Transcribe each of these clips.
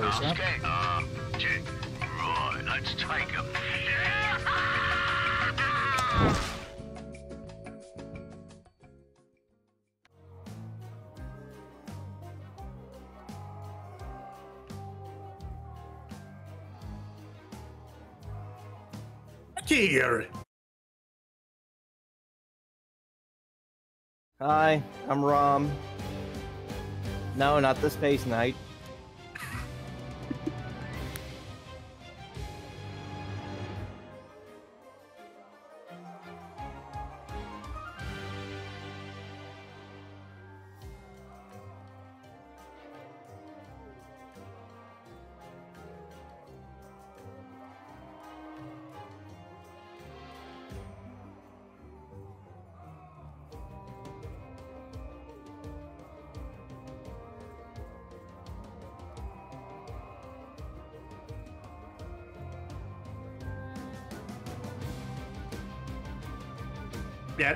Big thing Trace up. basket, uh. Right, let's take 'em. Here. Hi, I'm Rom. No, not the Space Knight.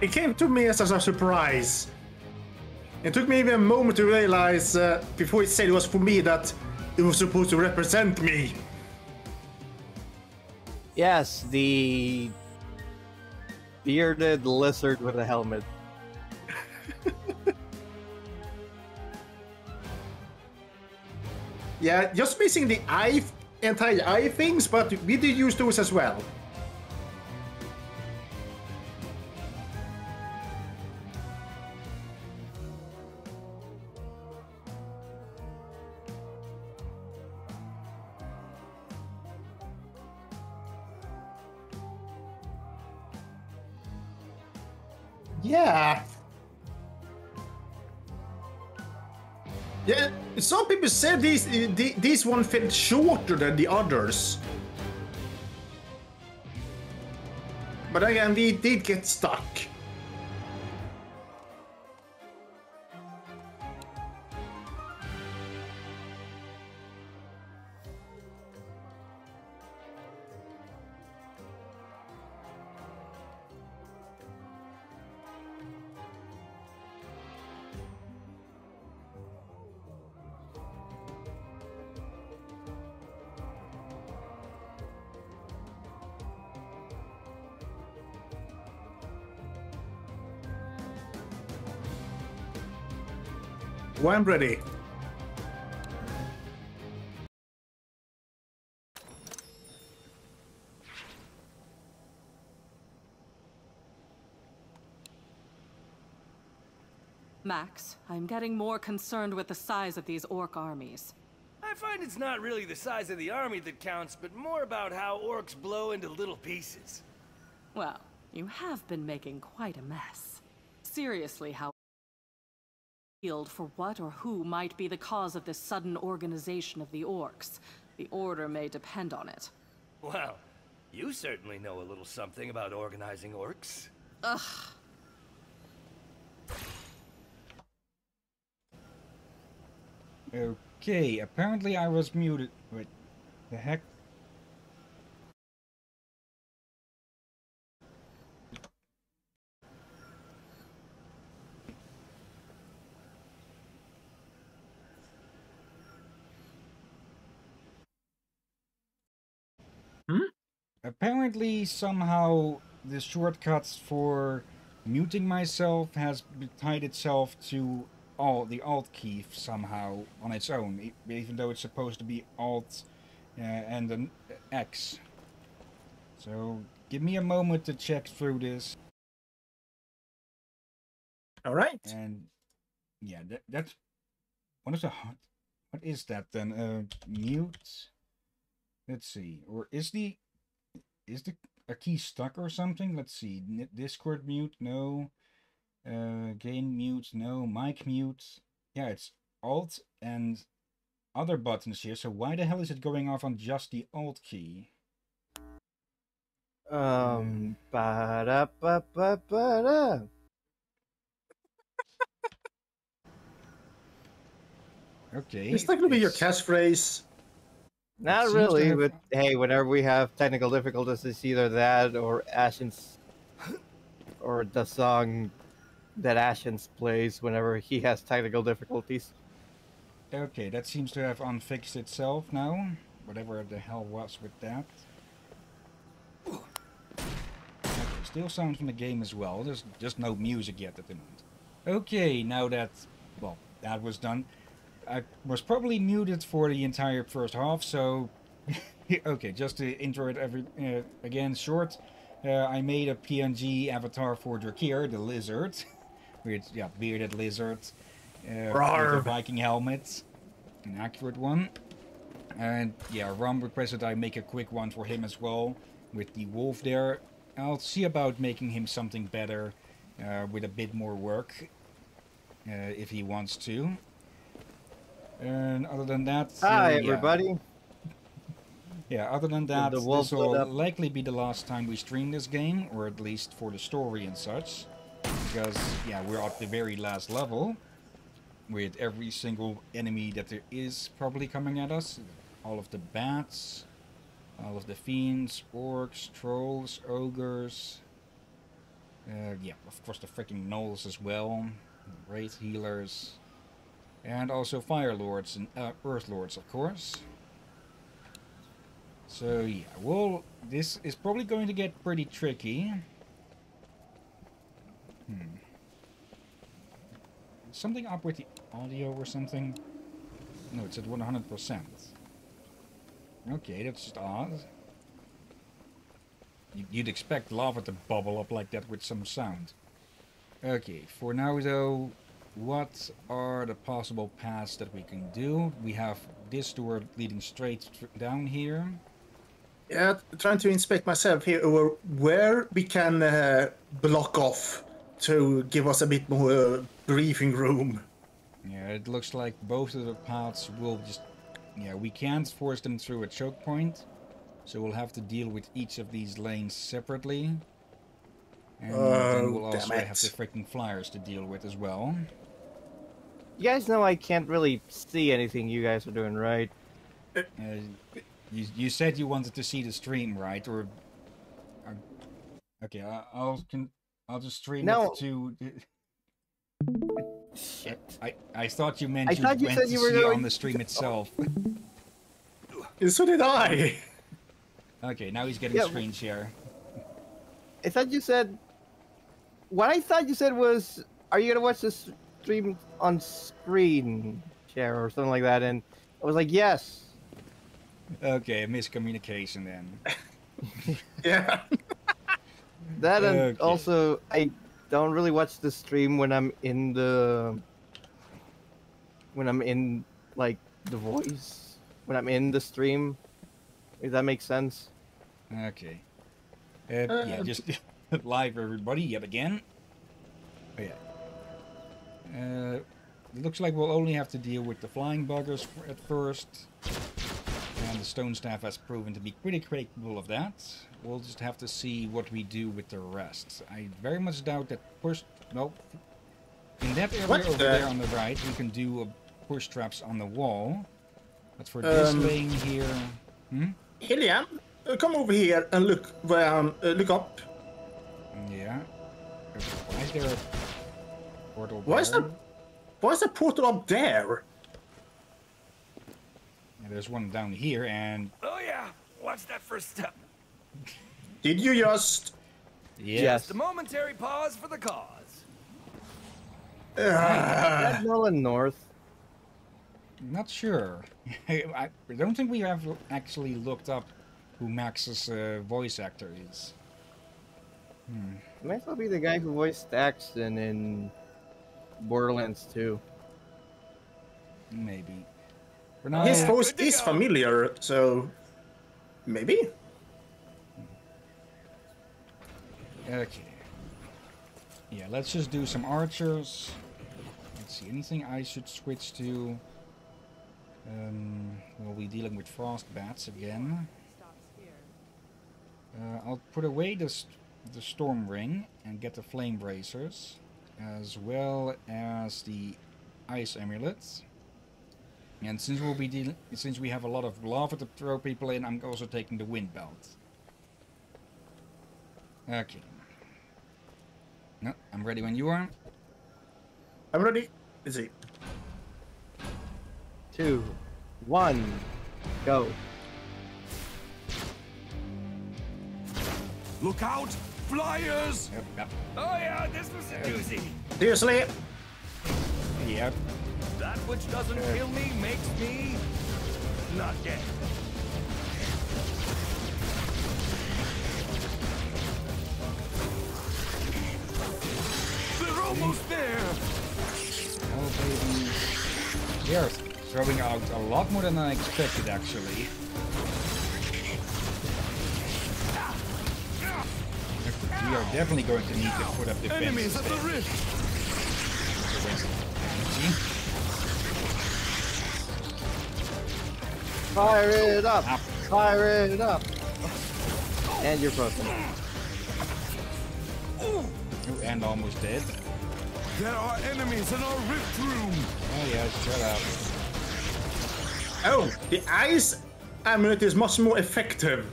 It came to me as a surprise. It took me even a moment to realize uh, before it said it was for me that it was supposed to represent me. Yes, the bearded lizard with a helmet. Yeah, just missing the eye, anti-eye things, but we did use those as well. Said this eh, the- this one felt shorter than the others. But again, we did get stuck. I'm ready. Max, I'm getting more concerned with the size of these orc armies. I find it's not really the size of the army that counts, but more about how orcs blow into little pieces. Well, you have been making quite a mess. Seriously, how field for what or who might be the cause of this sudden organization of the orcs. The order may depend on it. Well, you certainly know a little something about organizing orcs. Ugh. Okay, apparently I was muted. Wait, the heck? Apparently, somehow, the shortcuts for muting myself has tied itself to all the alt key somehow on its own, even though it's supposed to be alt uh, and an X. So give me a moment to check through this, All right. and yeah, that that's what is hot? What is that then? Uh, mute. Let's see, or is the is the a key stuck or something? Let's see. N- Discord mute, no. Uh, gain mute, no. Mic mute. Yeah, it's Alt and other buttons here. So why the hell is it going off on just the Alt key? Um, ba da ba ba ba da. Okay. Is that gonna be your catchphrase? Not seems really, have- but hey, whenever we have technical difficulties, it's either that or Ashen's, or the song that Ashens plays whenever he has technical difficulties. Okay, that seems to have unfixed itself now. Whatever the hell was with that. Okay, still sound from the game as well. There's just no music yet at the moment. Okay, now that, well, that was done. I was probably muted for the entire first half, so... okay, just to intro it every, uh, again short. Uh, I made a PNG avatar for Drakir, the lizard. Weird, yeah, bearded lizard. Uh, with a Viking helmet. An accurate one. And yeah, Ram requested I make a quick one for him as well, with the wolf there. I'll see about making him something better, uh, with a bit more work, uh, if he wants to. And other than that, uh, Hi, yeah. everybody. Yeah, other than that, this will likely be the last time we stream this game, or at least for the story and such. Because, yeah, we're at the very last level, with every single enemy that there is probably coming at us. All of the bats, all of the fiends, orcs, trolls, ogres. Uh, yeah, of course the freaking gnolls as well, wraith healers, and also fire lords and uh, earth lords, of course. So yeah, well, this is probably going to get pretty tricky. Hmm. Something up with the audio or something? No, it's at 100%. Okay, that's just odd. You- You'd expect lava to bubble up like that with some sound. Okay, for now though, what are the possible paths that we can do? We have this door leading straight down here. Yeah, trying to inspect myself here over where we can uh, block off to give us a bit more uh, breathing room. Yeah, it looks like both of the paths will just... Yeah, we can't force them through a choke point. So we'll have to deal with each of these lanes separately. And then Oh, we'll also have the freaking flyers to deal with as well. You guys know I can't really see anything you guys are doing, right? Uh, you, you said you wanted to see the stream, right? Or... uh, okay, I, I'll can, I'll just stream No. it to... Shit. I, I thought you meant I you thought you went said to you were see going on the stream itself. So did I. okay, now he's getting Yeah, screen share. I thought you said. What I thought you said was, "Are you gonna watch this stream on screen share or something like that?" And I was like, "Yes." Okay, miscommunication then. Yeah. That and Okay. also, I don't really watch the stream when I'm in the. When I'm in like the voice, when I'm in the stream, if that makes sense. Okay. Uh, yeah, just live everybody yet again. Oh, yeah. Uh, it looks like we'll only have to deal with the flying buggers at first. And the stone staff has proven to be pretty capable of that. We'll just have to see what we do with the rest. I very much doubt that push... No. In that area What over the- there on the right, we can do push traps on the wall. But for this Um, lane here... Hmm? Hillyan, uh, come over here and look where um, uh, look up. Yeah. Why is there a portal Why is there? the why is the portal up there? Yeah, there's one down here, and Oh yeah, watch that first step. Did you just? Yes. The momentary pause for the cause. Uh, That Nolan North. not sure. I I don't think we have actually looked up who Max's uh, voice actor is. Might as well be the guy who voiced Axton in Borderlands 2. Maybe. For now, his voice Good is go. familiar, so maybe. okay. Yeah, let's just do some archers. Let's see, anything I should switch to? Um, we'll be dealing with frost bats again. Uh, I'll put away the, st- the storm ring and get the flame bracers, as well as the ice amulets. And since we'll be dealing, since we have a lot of lava to throw people in, I'm also taking the wind belt. Okay. No, I'm ready when you are. I'm ready. Let's see. Two, one, go. Look out, flyers! Yep, yep, Oh yeah, this was a doozy. Seriously, yep. That which doesn't kill me makes me not dead. They're almost there. Oh, baby. They are throwing out a lot more than I expected, actually. We are definitely going to need to put up defenses. Enemies at the there rift. to waste energy. Fire it up! Up. Fire it up! And you're frozen. Oh, and almost dead. There are enemies in our rift room. Oh yeah, shut up. oh, the ice amulet is much more effective.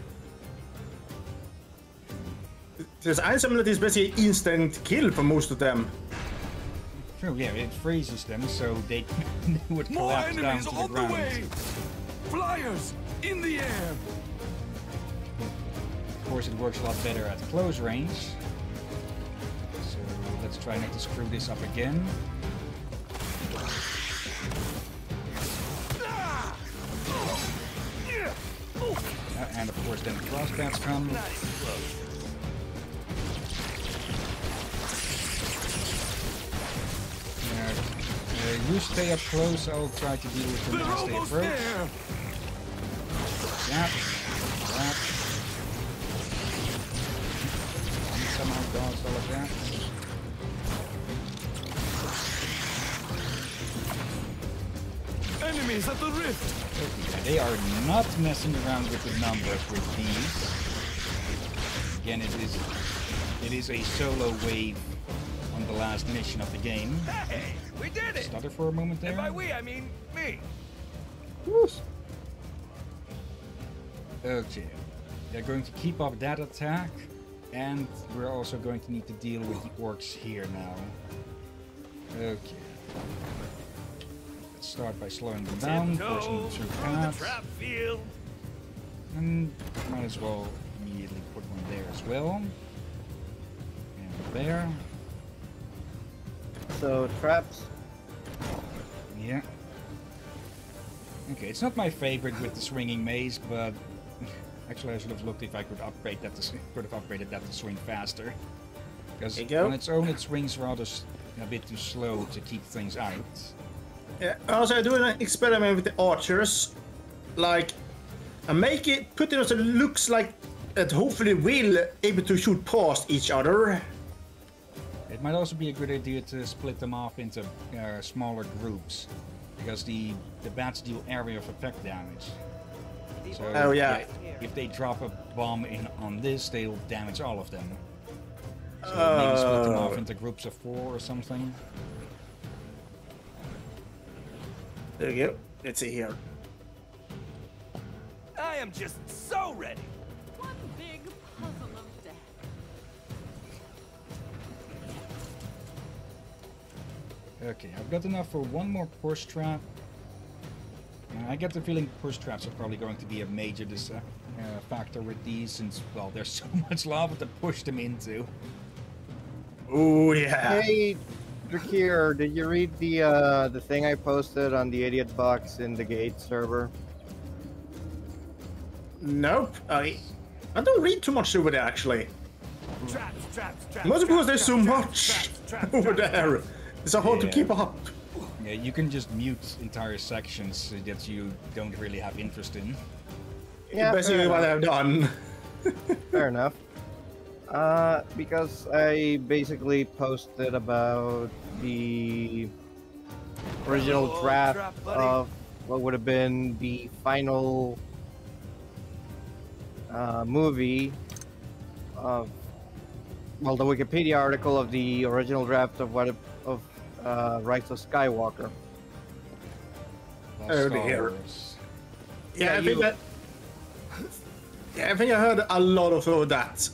Since item is basically instant kill for most of them. True, yeah, it freezes them so they, they would More collapse down to the on the ground. way! Flyers in the air! Of course, it works a lot better at close range. So let's try not to screw this up again. Uh, and of course, then the frost bats come. Uh, uh, you stay up close, I'll try to deal with them They're as they approach. there! That, that. And somehow dodged all of that. Enemies at the rift! Okay, they are not messing around with the numbers with these. Again, it is it is a solo wave last mission of the game. Hey, we did it! Stutter for a moment there. And by we, I mean me. Okay. They're going to keep up that attack, and we're also going to need to deal with the orcs here now. Okay. Let's start by slowing them down, forcing them through the paths, trap field. and might as well immediately put one there as well. And there. So traps. Yeah. Okay, it's not my favorite with the swinging mace, but actually I should have looked if I could upgrade that to could have upgraded that to swing faster. Because There you go. on its own it swings rather a bit too slow to keep things out. Yeah, also I do an experiment with the archers, like, I make it, put it so it looks like it hopefully will able to shoot past each other. It might also be a good idea to split them off into uh, smaller groups, because the the bats deal area of effect damage. So Oh, yeah. If they drop a bomb in on this, they'll damage all of them. So maybe split them off Oh. into groups of four or something. There you go. Let's see here. I am just so ready. Okay, I've got enough for one more push trap. And I get the feeling push traps are probably going to be a major dis- uh, factor with these, since well, there's so much lava to push them into. Oh yeah. Hey, Drakir, did you read the uh, the thing I posted on the idiot box in the gate server? Nope. I I don't read too much over there actually. Traps, traps, traps. Mostly because traps, there's so much traps, traps, over traps, there. Traps. It's so hard to keep up. Yeah, you can just mute entire sections that you don't really have interest in. Yeah, Basically fair what enough. I've done. Fair enough. Uh, because I basically posted about the original Hello, draft trap of what would have been the final uh, movie of well, the Wikipedia article of the original draft of what if- of uh, Rise of Skywalker. Lost Oh, Star dear. Yeah, Yeah, I think you- that. Yeah, I think I heard a lot of that.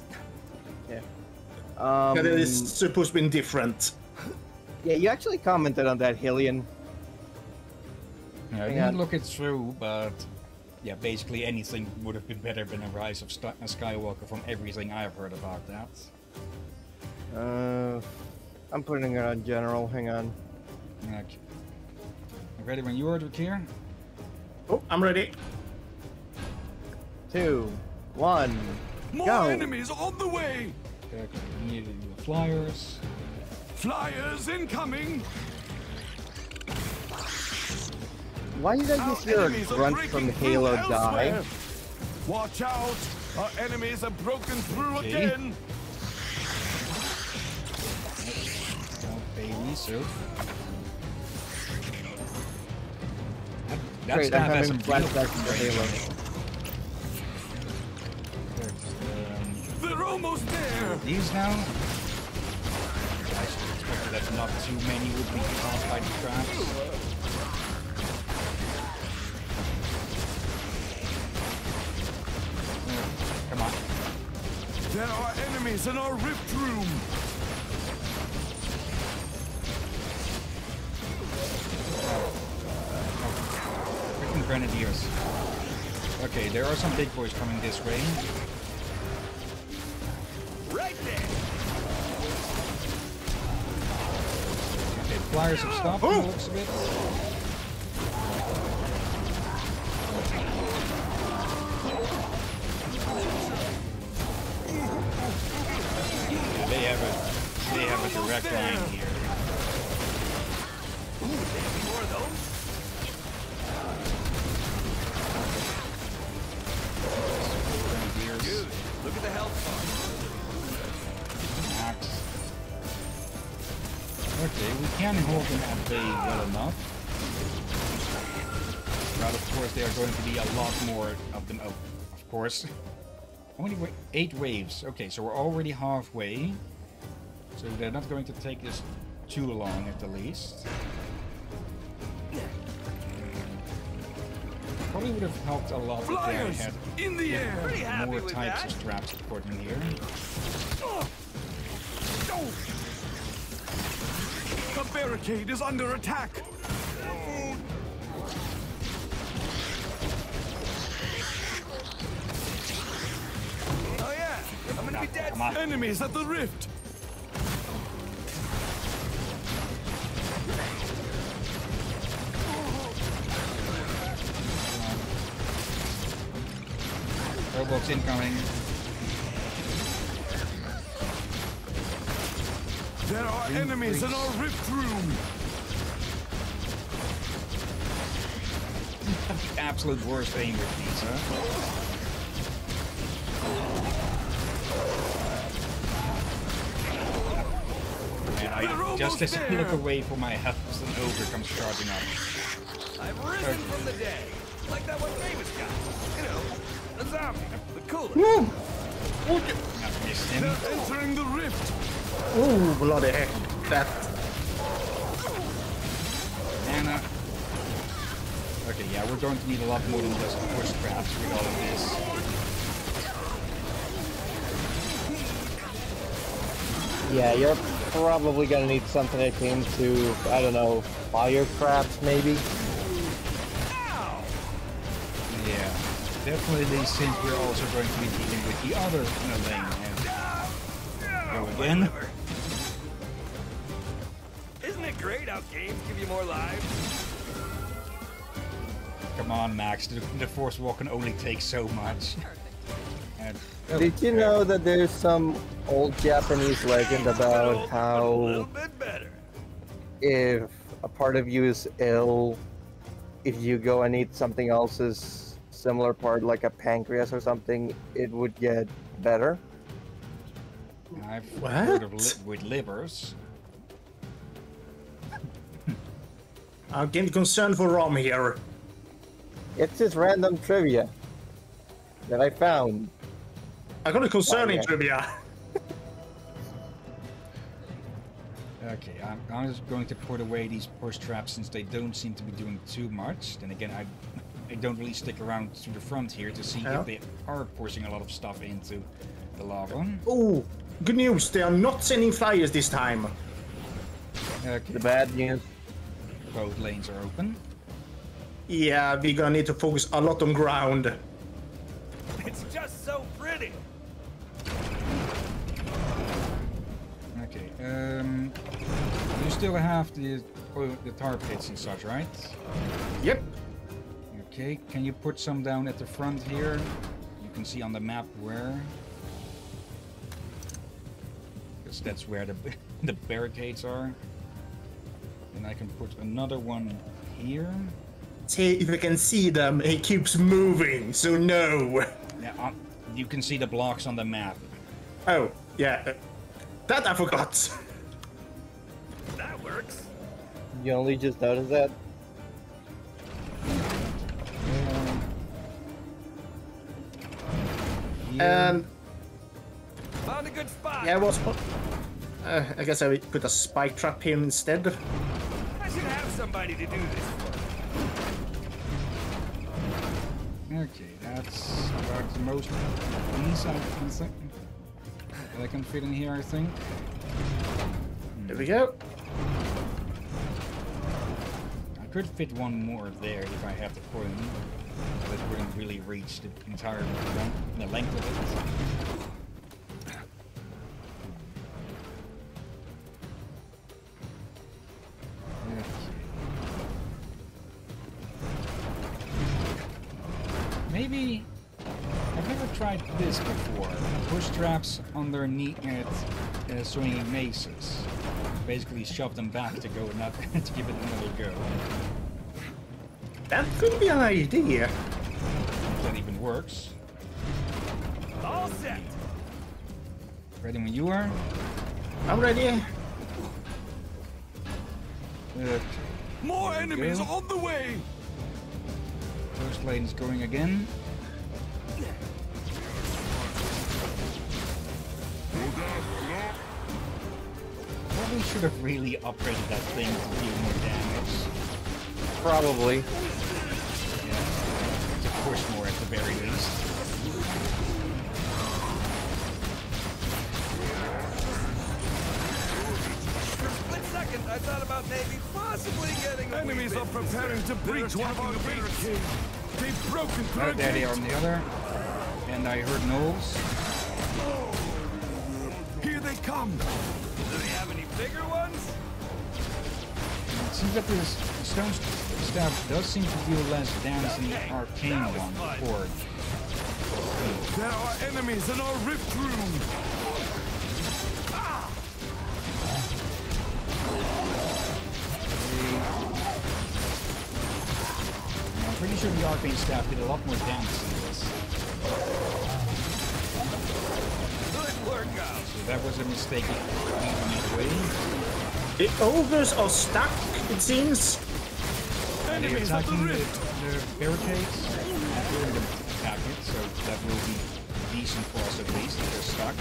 Um, that it is supposed to be different. yeah, you actually commented on that, Hillyan. Yeah, I Hang didn't look it through, but yeah, basically anything would have been better than a Rise of Sta- Skywalker from everything I've heard about that. Uh, I'm putting it on general. Hang on. Okay. Ready when you are, here? Oh, I'm ready. Two, one. More Go. enemies on the way. Okay, need the flyers. Flyers incoming. Why did I Our just hear a grunt from Halo elsewhere. die? Watch out! Our enemies have broken through Okay. again. Baby, so. That, that Great, I'm has having some flashbacks to Halo. Um, They're almost there. these now. I should expect that not too many would be caught by the traps. Come on. There are enemies in our rift room. Grenadiers. Okay, there are some big boys coming this way. Right there. Okay, flyers have stopped. the looks of it. Course. How many? Wa eight waves. Okay, so we're already halfway. So they're not going to take this too long, at the least. Probably would have helped a lot if they had in the air. Pretty happy more with types that. of straps to put in here. The barricade is under attack. I'm gonna be dead. Come on. Enemies at the rift. Robots incoming. There are enemies in our rift room. absolute worst aim with these, huh? And just as almost I look away for my health, an ogre comes charging up. I've risen from the dead. Like that one famous guy. You know, a zombie. But cooler. I've missed him. They're entering the rift. Oh, bloody heck. That. Mana. Okay, yeah, we're going to need a lot more than just push traps with all of this. Yeah, you're probably gonna need something akin to, I don't know, fire traps maybe? Yeah, definitely since we're also going to be dealing with the other lane. And go again. Isn't it great how games give you more lives? Come on, Max. The, the Force Walk can only take so much. And, oh, Did you know that there's some old Japanese legend about but a little how if a part of you is ill, if you go and eat something else's similar part, like a pancreas or something, it would get better? I've heard of li- with livers. I'm getting concerned for Rom here. It's just random trivia that I found. I got a concerning Oh, yeah. trivia. Okay, I'm, I'm just going to put away these push traps since they don't seem to be doing too much. Then again, I, I don't really stick around to the front here to see Yeah. if they are pushing a lot of stuff into the lava. Oh, good news. They are not sending flyers this time. The bad news. both lanes are open. Yeah, we're gonna need to focus a lot on ground. It's just um, you still have the oh, the tar pits and such, right? Yep. Okay, can you put some down at the front here? You can see on the map where. Because that's where the the barricades are. And I can put another one here. See if I can see them. It keeps moving, so no. Yeah, uh, you can see the blocks on the map. Oh, yeah. That I forgot. That works. You only just noticed that? Here. And Found a good spot. yeah, what's uh, I guess I will put a spike trap here instead. I should have somebody to do this. Okay, that's about the most ease I can think. I can fit in here, I think. Hmm. There we go. I could fit one more there if I had the coin, but it wouldn't really reach the entire length, the length of it. Push traps underneath uh, swinging maces. Basically, shove them back to go not to give it another go. That could be an idea. If that even works. All set. Ready when you are. I'm ready. More enemies go. on the way. first lane is going again. Probably should have really upgraded that thing to deal more damage. Probably. Yeah. To push more at the very least. For a split second, I thought about maybe possibly getting a Enemies are preparing to breach one of our barricades. They've broken through a there they gate. are on the other. And I heard gnolls. Here they come. Do they have any bigger ones? It seems that this stone staff does seem to deal less damage than the arcane one before. There are enemies in our rift room. Ah! I'm pretty sure the arcane staff did a lot more damage than this. Good workout. So that was a mistake leaving it. The ogres are stuck, it seems. And they're Enemies at the attacking the, rift. the barricades. Not doing them attack it, so that will be decent for us at least if they're stuck.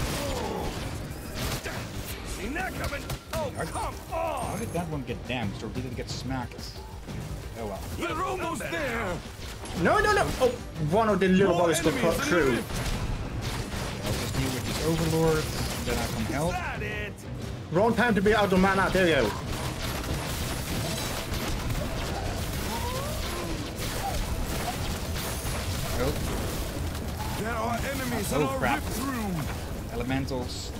Seen that coming? Oh, come on! How did that one get damaged, or did it get smacked? Oh well. They're almost there. No, no, no. Oh, one of the little More boys got enemies caught in through. Overlords, then I can help. Is that it? Wrong time to be out of mana. There you go. Oh, There are enemies Oh, our crap. rift elementals.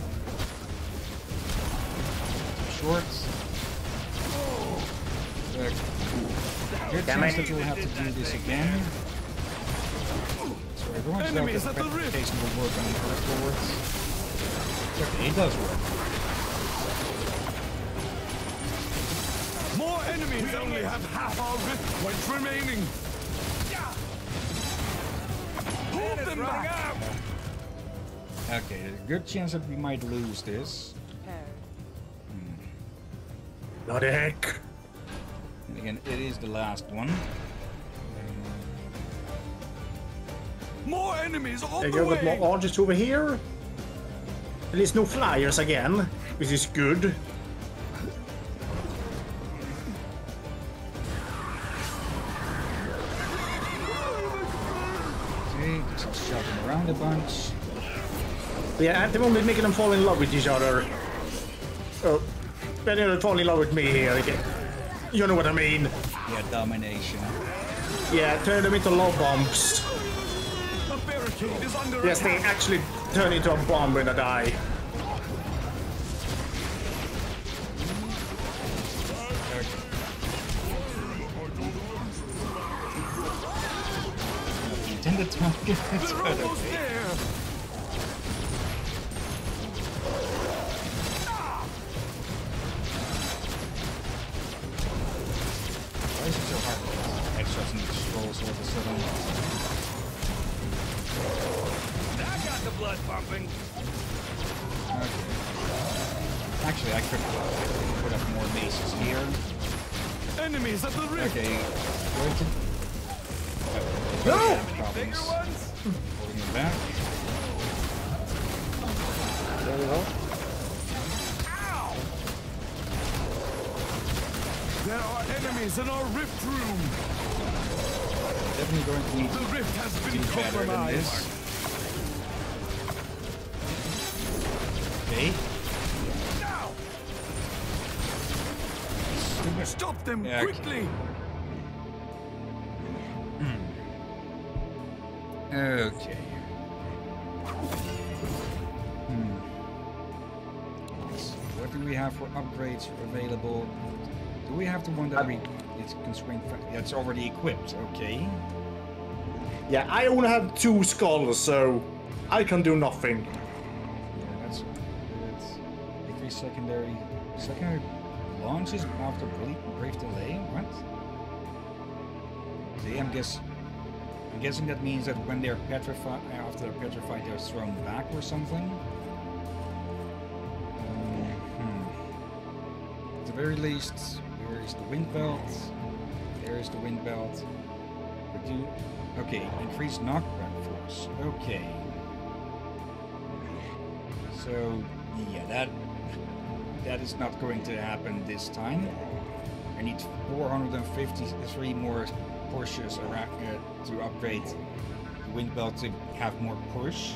Shorts. Uh, good Damn chance it. that we'll have to do this again. So everyone's doubt Enemies that at the rift. will work on the first forwards. Okay, it does work. More enemies. We only have half our rift points remaining. Hold them back. out. Okay, there's a good chance that we might lose this. Hmm. Not a heck? And again, it is the last one. More enemies on There you the go. Got more archers over here. At least no flyers again, which is good. Okay, just shove them around a bunch. Yeah, at the moment making them fall in love with each other. Oh, then they'll fall in love with me here again. You know what I mean? Yeah, domination. Yeah, turn them into love bombs. Yes, they actually turn into a bomb when I die. Intended target. The one that we it's constrained? it's already equipped. Okay. Yeah, I only have two skulls, so I can do nothing. Yeah, that's good. Increase secondary secondary launches after brief, brief delay. What? See, I'm guess. I'm guessing that means that when they're petrified, after they're petrified, they're thrown back or something. Um, hmm. At the very least, here is the wind belt. There is the wind belt. We do. Okay, increase knockback force. Okay. So yeah, that that is not going to happen this time. I need 453 more pushes around, uh, to upgrade the wind belt to have more push.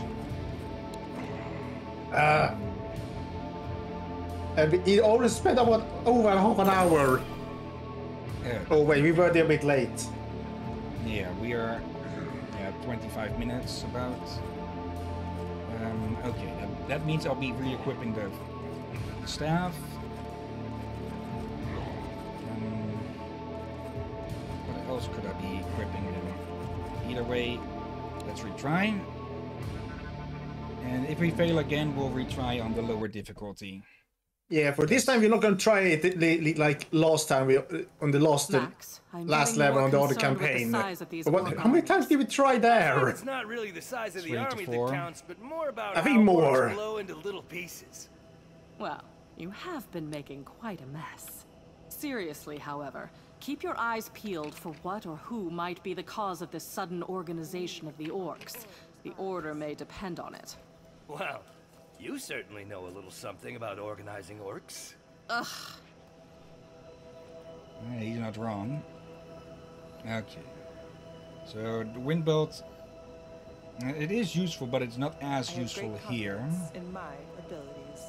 Uh, and it already spent about over half an hour. Uh, Oh wait, we were there a bit late. yeah, we are yeah 25 minutes about. Um, okay, that, that means I'll be re-equipping the staff. Um, what else could I be equipping them? Either way, let's retry. And if we fail again, we'll retry on the lower difficulty. Yeah, for this time we're not gonna try it li- li- like last time we uh, on the last uh, Max, I'm last level on the other campaign. The size What- how many times did we try there? It's not really the size of the Three to army that four. counts, but more about I how think more. blow into little pieces. Well, you have been making quite a mess. Seriously, however, keep your eyes peeled for what or who might be the cause of this sudden organization of the orcs. The order may depend on it. Wow, you certainly know a little something about organizing orcs. Ugh, Yeah, he's not wrong. Okay. So the wind belt. uh, It is useful, but it's not as I have useful great here. confidence in my abilities.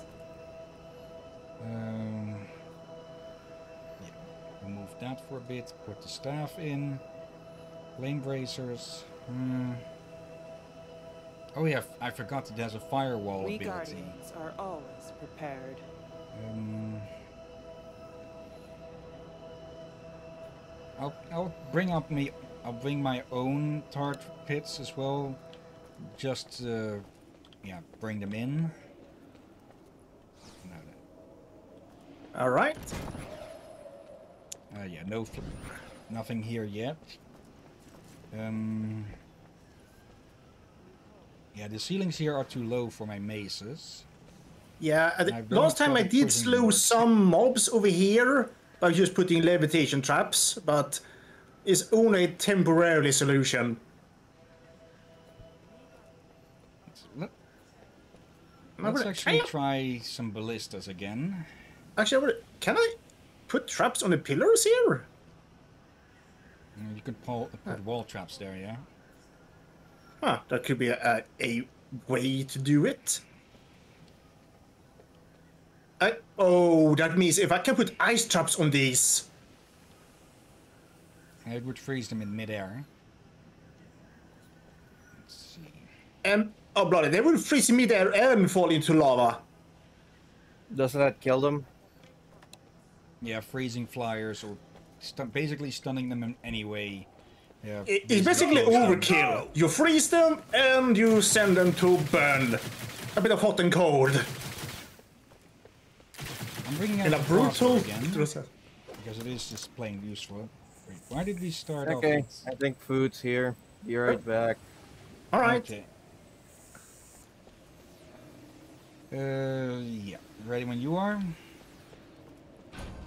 Um, yeah, remove that for a bit. Put the staff in. Flame bracers. Hmm. Oh yeah, I forgot that there's a firewall We ability. guardians are always prepared. Um, I'll I'll bring up me I'll bring my own tar pits as well, just to, yeah bring them in. No, no. All right. Uh, yeah, no, nothing here yet. Um, yeah, the ceilings here are too low for my maces. Yeah, I thi- I've really last time I did slow some mobs over here by just putting levitation traps, but it's only a temporarily solution. Let's actually try some ballistas again. Actually, can I put traps on the pillars here? Uh, You could pull, put wall traps there, yeah. Huh, that could be a, a way to do it. I, oh, that means if I can put ice traps on these. It would freeze them in midair. Let's see. And oh bloody, they will freeze me there and fall into lava. Doesn't that kill them? Yeah, freezing flyers or stun basically stunning them in any way. Yeah, It's basically close down. overkill. You freeze them and you send them to burn. A bit of hot and cold. I'm bringing out In a the crossbow brutal again because it is just plain useful. Wait, why did we start Okay, off? I think food's here. Be right back. All right. Okay. Uh, yeah. Ready when you are?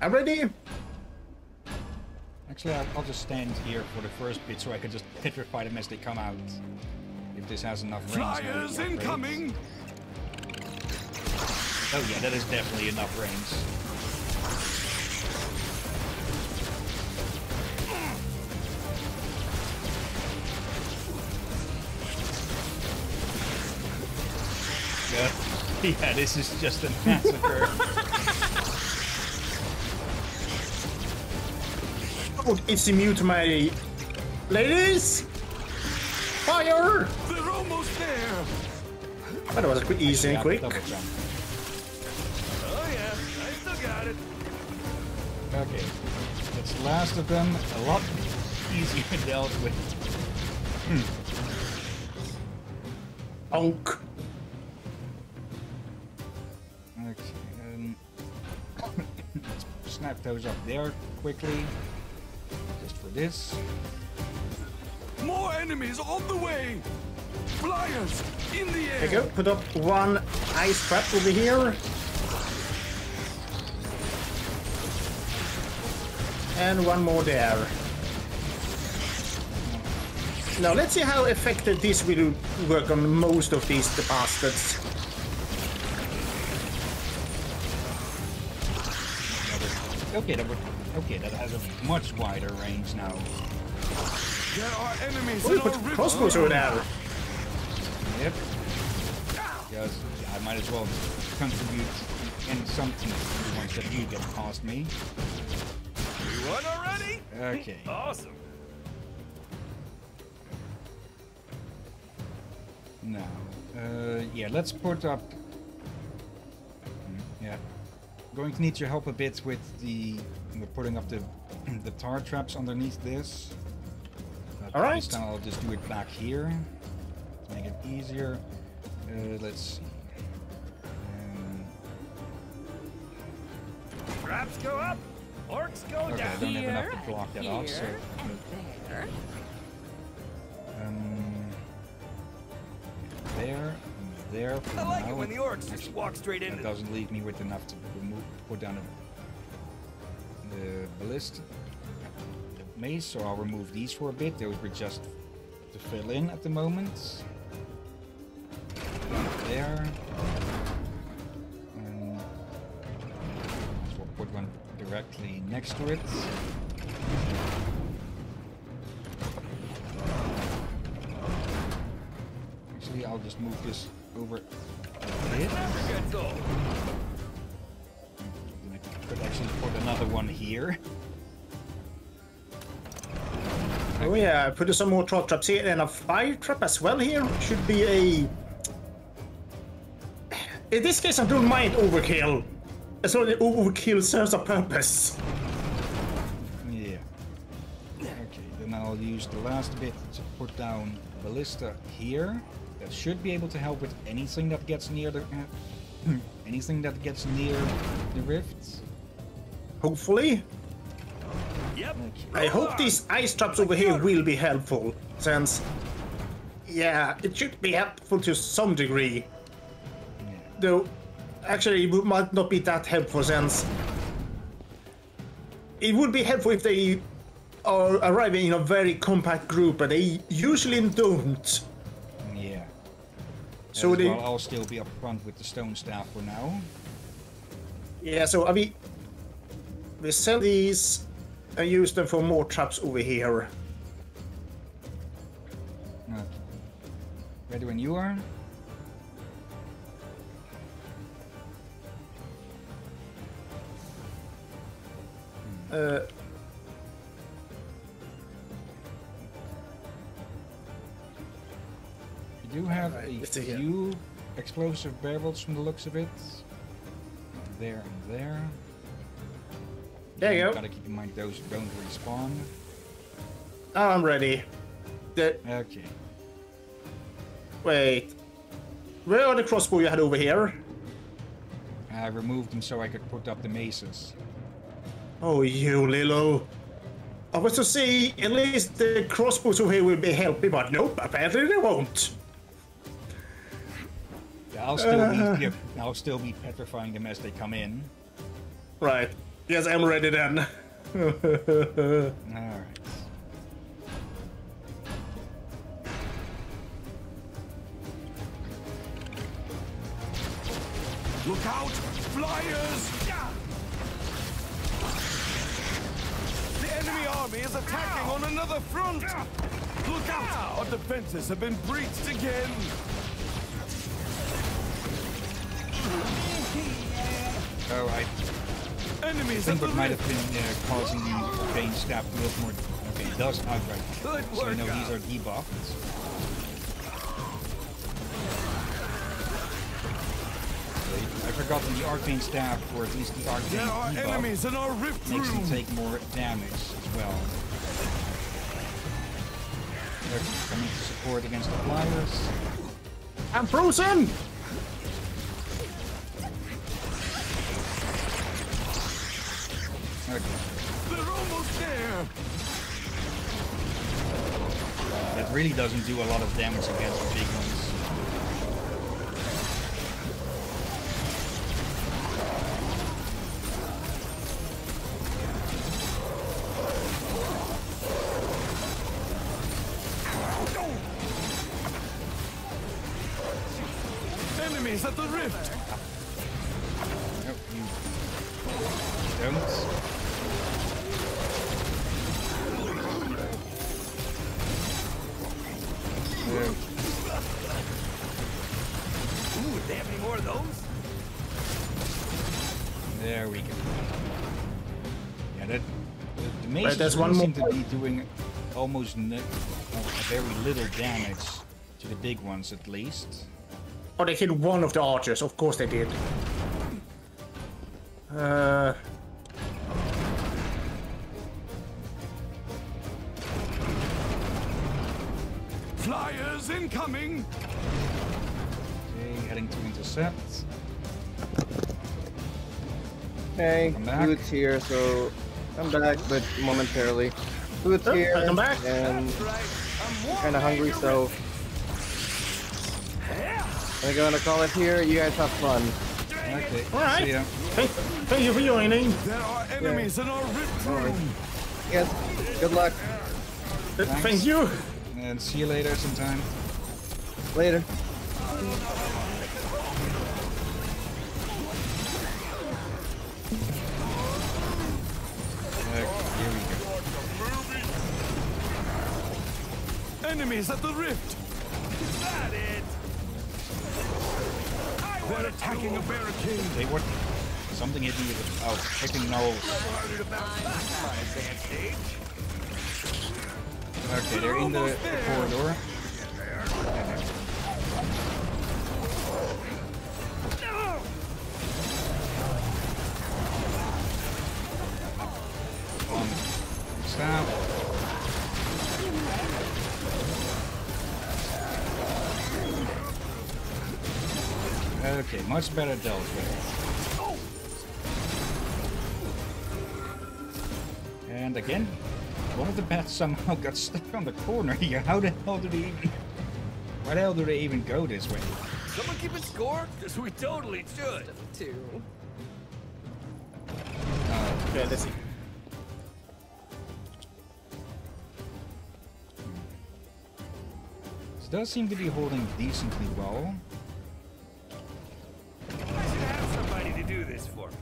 I'm ready. Actually, I'll, I'll just stand here for the first bit so I can just petrify them as they come out. If this has enough range. Flyers incoming! Oh yeah, that is definitely enough range. Yeah. yeah, this is just a massacre. Oh, it's immune to my... Ladies! Fire! They're almost there. Oh, that was quick, easy and Yeah, quick. double jump. Oh yeah, I still got it. Okay. That's the last of them. A lot easier dealt with. Hmm. Onk. Okay. Um, let's snap those up there quickly. Just for this. More enemies on the way. Flyers in the air. There you go. Put up one ice trap over here. And one more there. Now let's see how effective this will work on most of these bastards. Okay, that would, okay, that has a much wider range now. There are enemies Oh, in put our river. crossbows over there. Yep. Yes, I might as well contribute in something to the that you get past me. You won already? Okay. Awesome. Now, uh, yeah, let's put up. Hmm, Yeah, going to need your help a bit with the with putting up the the tar traps underneath this. But All right. This time I'll just do it back here to make it easier. Uh, let's see. Um, Traps go up, orcs go okay, I down. don't have enough to block that off, so. and there. Um, there, and there. For I like now. it when the orcs just walk straight in. It doesn't leave me with enough to remove, put down a, the ballista mace, so I'll remove these for a bit. Those were just to fill in at the moment. There. And we'll put one directly next to it. Actually, I'll just move this over a bit. Another one here. Oh yeah, put some more troll traps here and a fire trap as well here. Should be a... In this case I don't mind overkill. As long as overkill serves a purpose. Yeah. Okay, then I'll use the last bit to put down ballista here. That should be able to help with anything that gets near the anything that gets near the rifts. Hopefully. Yep. I hope these ice traps over here will be helpful, since... Yeah, it should be helpful to some degree. Though, actually, it might not be that helpful since... It would be helpful if they are arriving in a very compact group, but they usually don't. Yeah. So they... well, I'll still be up front with the stone staff for now. Yeah, so I mean... We sell these and use them for more traps over here. Okay. Ready when you are? Uh, You do have Alright, a few explosive barrels from the looks of it. There and there. There you go. Gotta keep in mind those don't respawn. I'm ready. The, Okay. wait. Where are the crossbow you had over here? I removed them so I could put up the maces. Oh, you Lilo. I was to say, at least the crossbows over here will be helping, but nope, apparently they won't. Yeah, I'll still Uh. be I'll still be petrifying them as they come in. Right. Yes, I'm ready then. Alright. Look out! Flyers! The enemy army is attacking on another front! Look out! Our defenses have been breached again! Oh, I think at the what might have been uh, causing the arcane staff to look more. Okay, it does outright. Good So you know workout. these are debuffed. I forgot that the arcane staff, or at least the arcane There are debuff, enemies in our rift makes them room. take more damage as well. They're coming to support against the flyers. I'm frozen! Okay. They're almost there. That really doesn't do a lot of damage against the big ones. Enemies at the rift. Nope, you don't. There. Ooh, they have any more of those? There we go. Yeah, that the, the mages Right, there's really one seem more to be doing almost no, well, very little damage to the big ones, at least. Oh, they killed one of the archers. Of course they did. Uh, incoming. Okay, heading to intercept. Hey, Come. Food's here, so I'm back, but momentarily. Food's Oh, here, welcome back. and right. I'm kind of hungry, so I'm gonna call it here. You guys have fun. Okay, Alright. see ya. thank, thank you for joining. There are enemies in our rift room. Yes, good luck. Uh, Thank you. And see you later sometime. Later. Okay, here we go. Enemies at the rift. Is that it? They're attacking a barricade. They were something hit me with oh freaking nose. Harder to bounce back from my advanced age. Okay, they're in the, the corridor. Staff. Okay, much better dealt with. And again, one of the bats somehow got stuck on the corner here. How the hell did they even... Why the hell do they even go this way? Someone keeping score? Because we totally should. Two. Uh, yeah, let's see. Does seem to be holding decently well. I should have somebody to do this for me.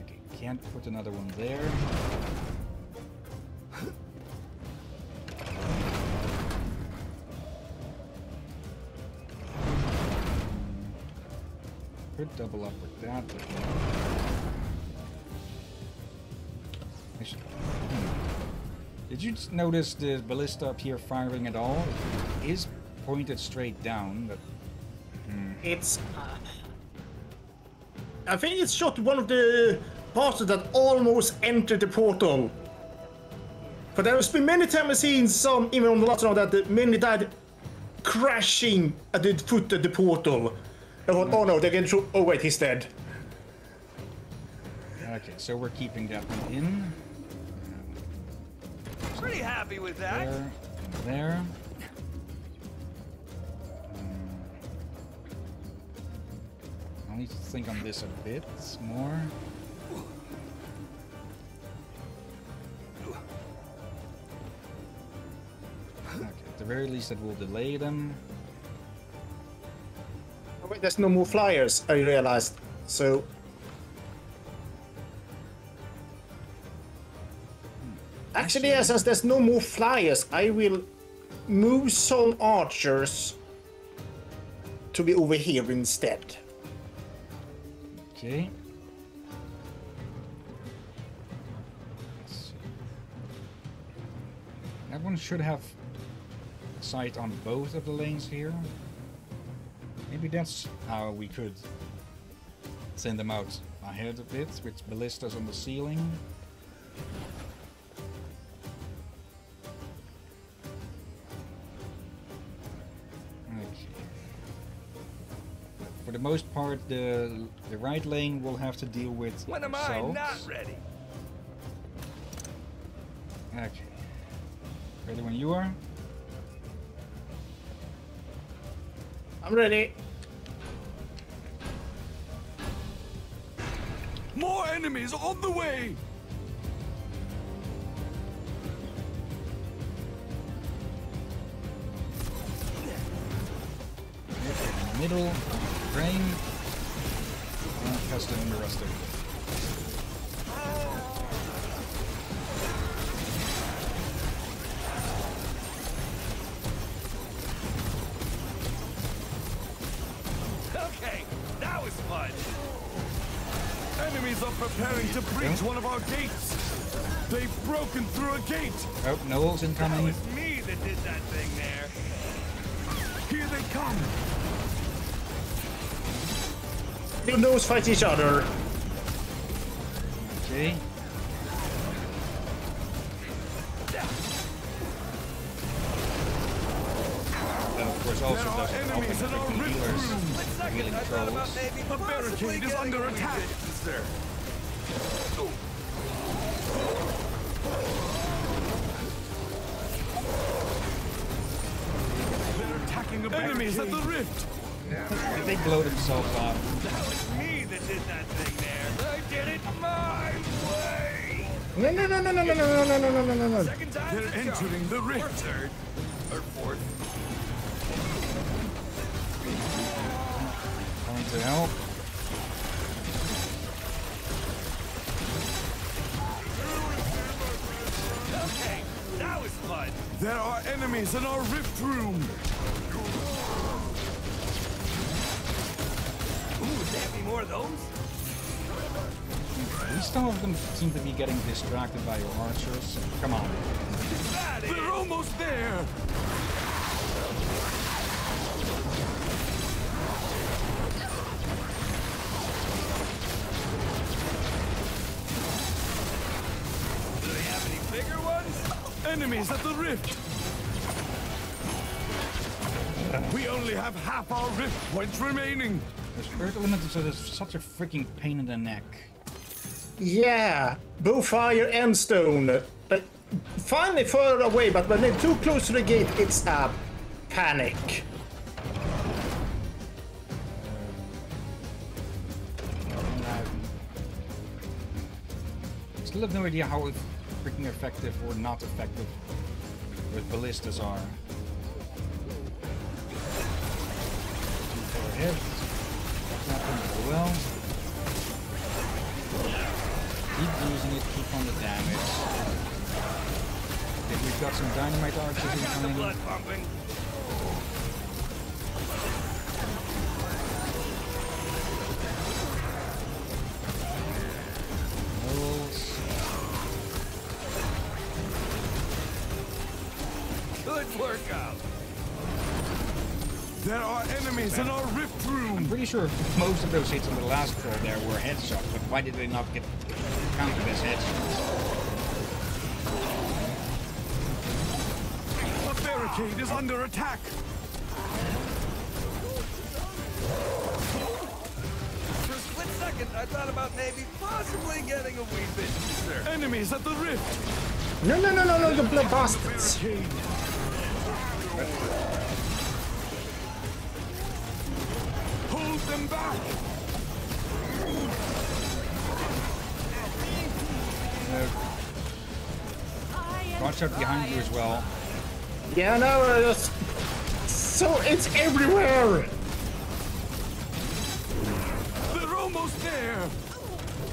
Okay, can't put another one there. Could double up with that, but. I should- hmm. Did you notice the ballista up here firing at all? It is pointed straight down, but It's. Uh, I think it's shot one of the parts that almost entered the portal. But there's been many times I've seen some, even on the last one, that the many died crashing at the foot of the portal. I thought, oh no, they're getting through. Oh wait, he's dead. okay, so we're keeping that one in. Pretty happy with that. There, and there. Hmm. I need to think on this a bit more. Okay, at the very least, that will delay them. Oh, wait, there's no more flyers, I realized. So. Actually, yeah, since there's no more flyers, I will move some archers to be over here instead. Okay. Let's. That one should have sight on both of the lanes here. Maybe that's how we could send them out ahead a bit with ballistas on the ceiling. Most part, the the right lane will have to deal with When am I themselves. not ready? Okay. Ready when you are? I'm ready. More enemies on the way! Middle, brain, and custom of it. Okay, that was fun. Enemies are preparing to breach one of our gates! They've broken through a gate! Oh, gnolls That incoming. was me that did that thing there. Here they come! Two gnolls fight each other. Okay. Healing trolls. The barricade is under attack! They're. Enemies at the rift! They blow themselves up? No, no, no, no, no, no, no, no, no, no, no, no, no. Second time's They're entering the Or rift! third. Or fourth. Coming to help. Okay, that was fun. There are enemies in our rift room! Ooh, they have more of those? Least some of them seem to be getting distracted by your archers. Come on. They're almost there! Do they have any bigger ones? Enemies at the rift! We only have half our rift points remaining! The earth element is a- such a freaking pain in the neck. Yeah, both fire and stone. But finally further away, but when they're too close to the gate, it's a panic. Still have no idea how freaking effective or not effective with ballistas are. Not going well. Keep using it, keep on the damage. Okay, we've got some dynamite archers I got incoming. blood pumping. Good workout. There are enemies in our rift room. I'm room! pretty sure most of those hits on the last roll there were headshots, but why did they not get counted as headshots? A barricade is under attack! For a split second, I thought about maybe possibly getting a wee bit closer. Enemies at the rift! No, no, no, no, no, you blood bastards. Barricade! Hold them back! Watch out behind you as well. Yeah, no, it's, so it's everywhere. They're almost there.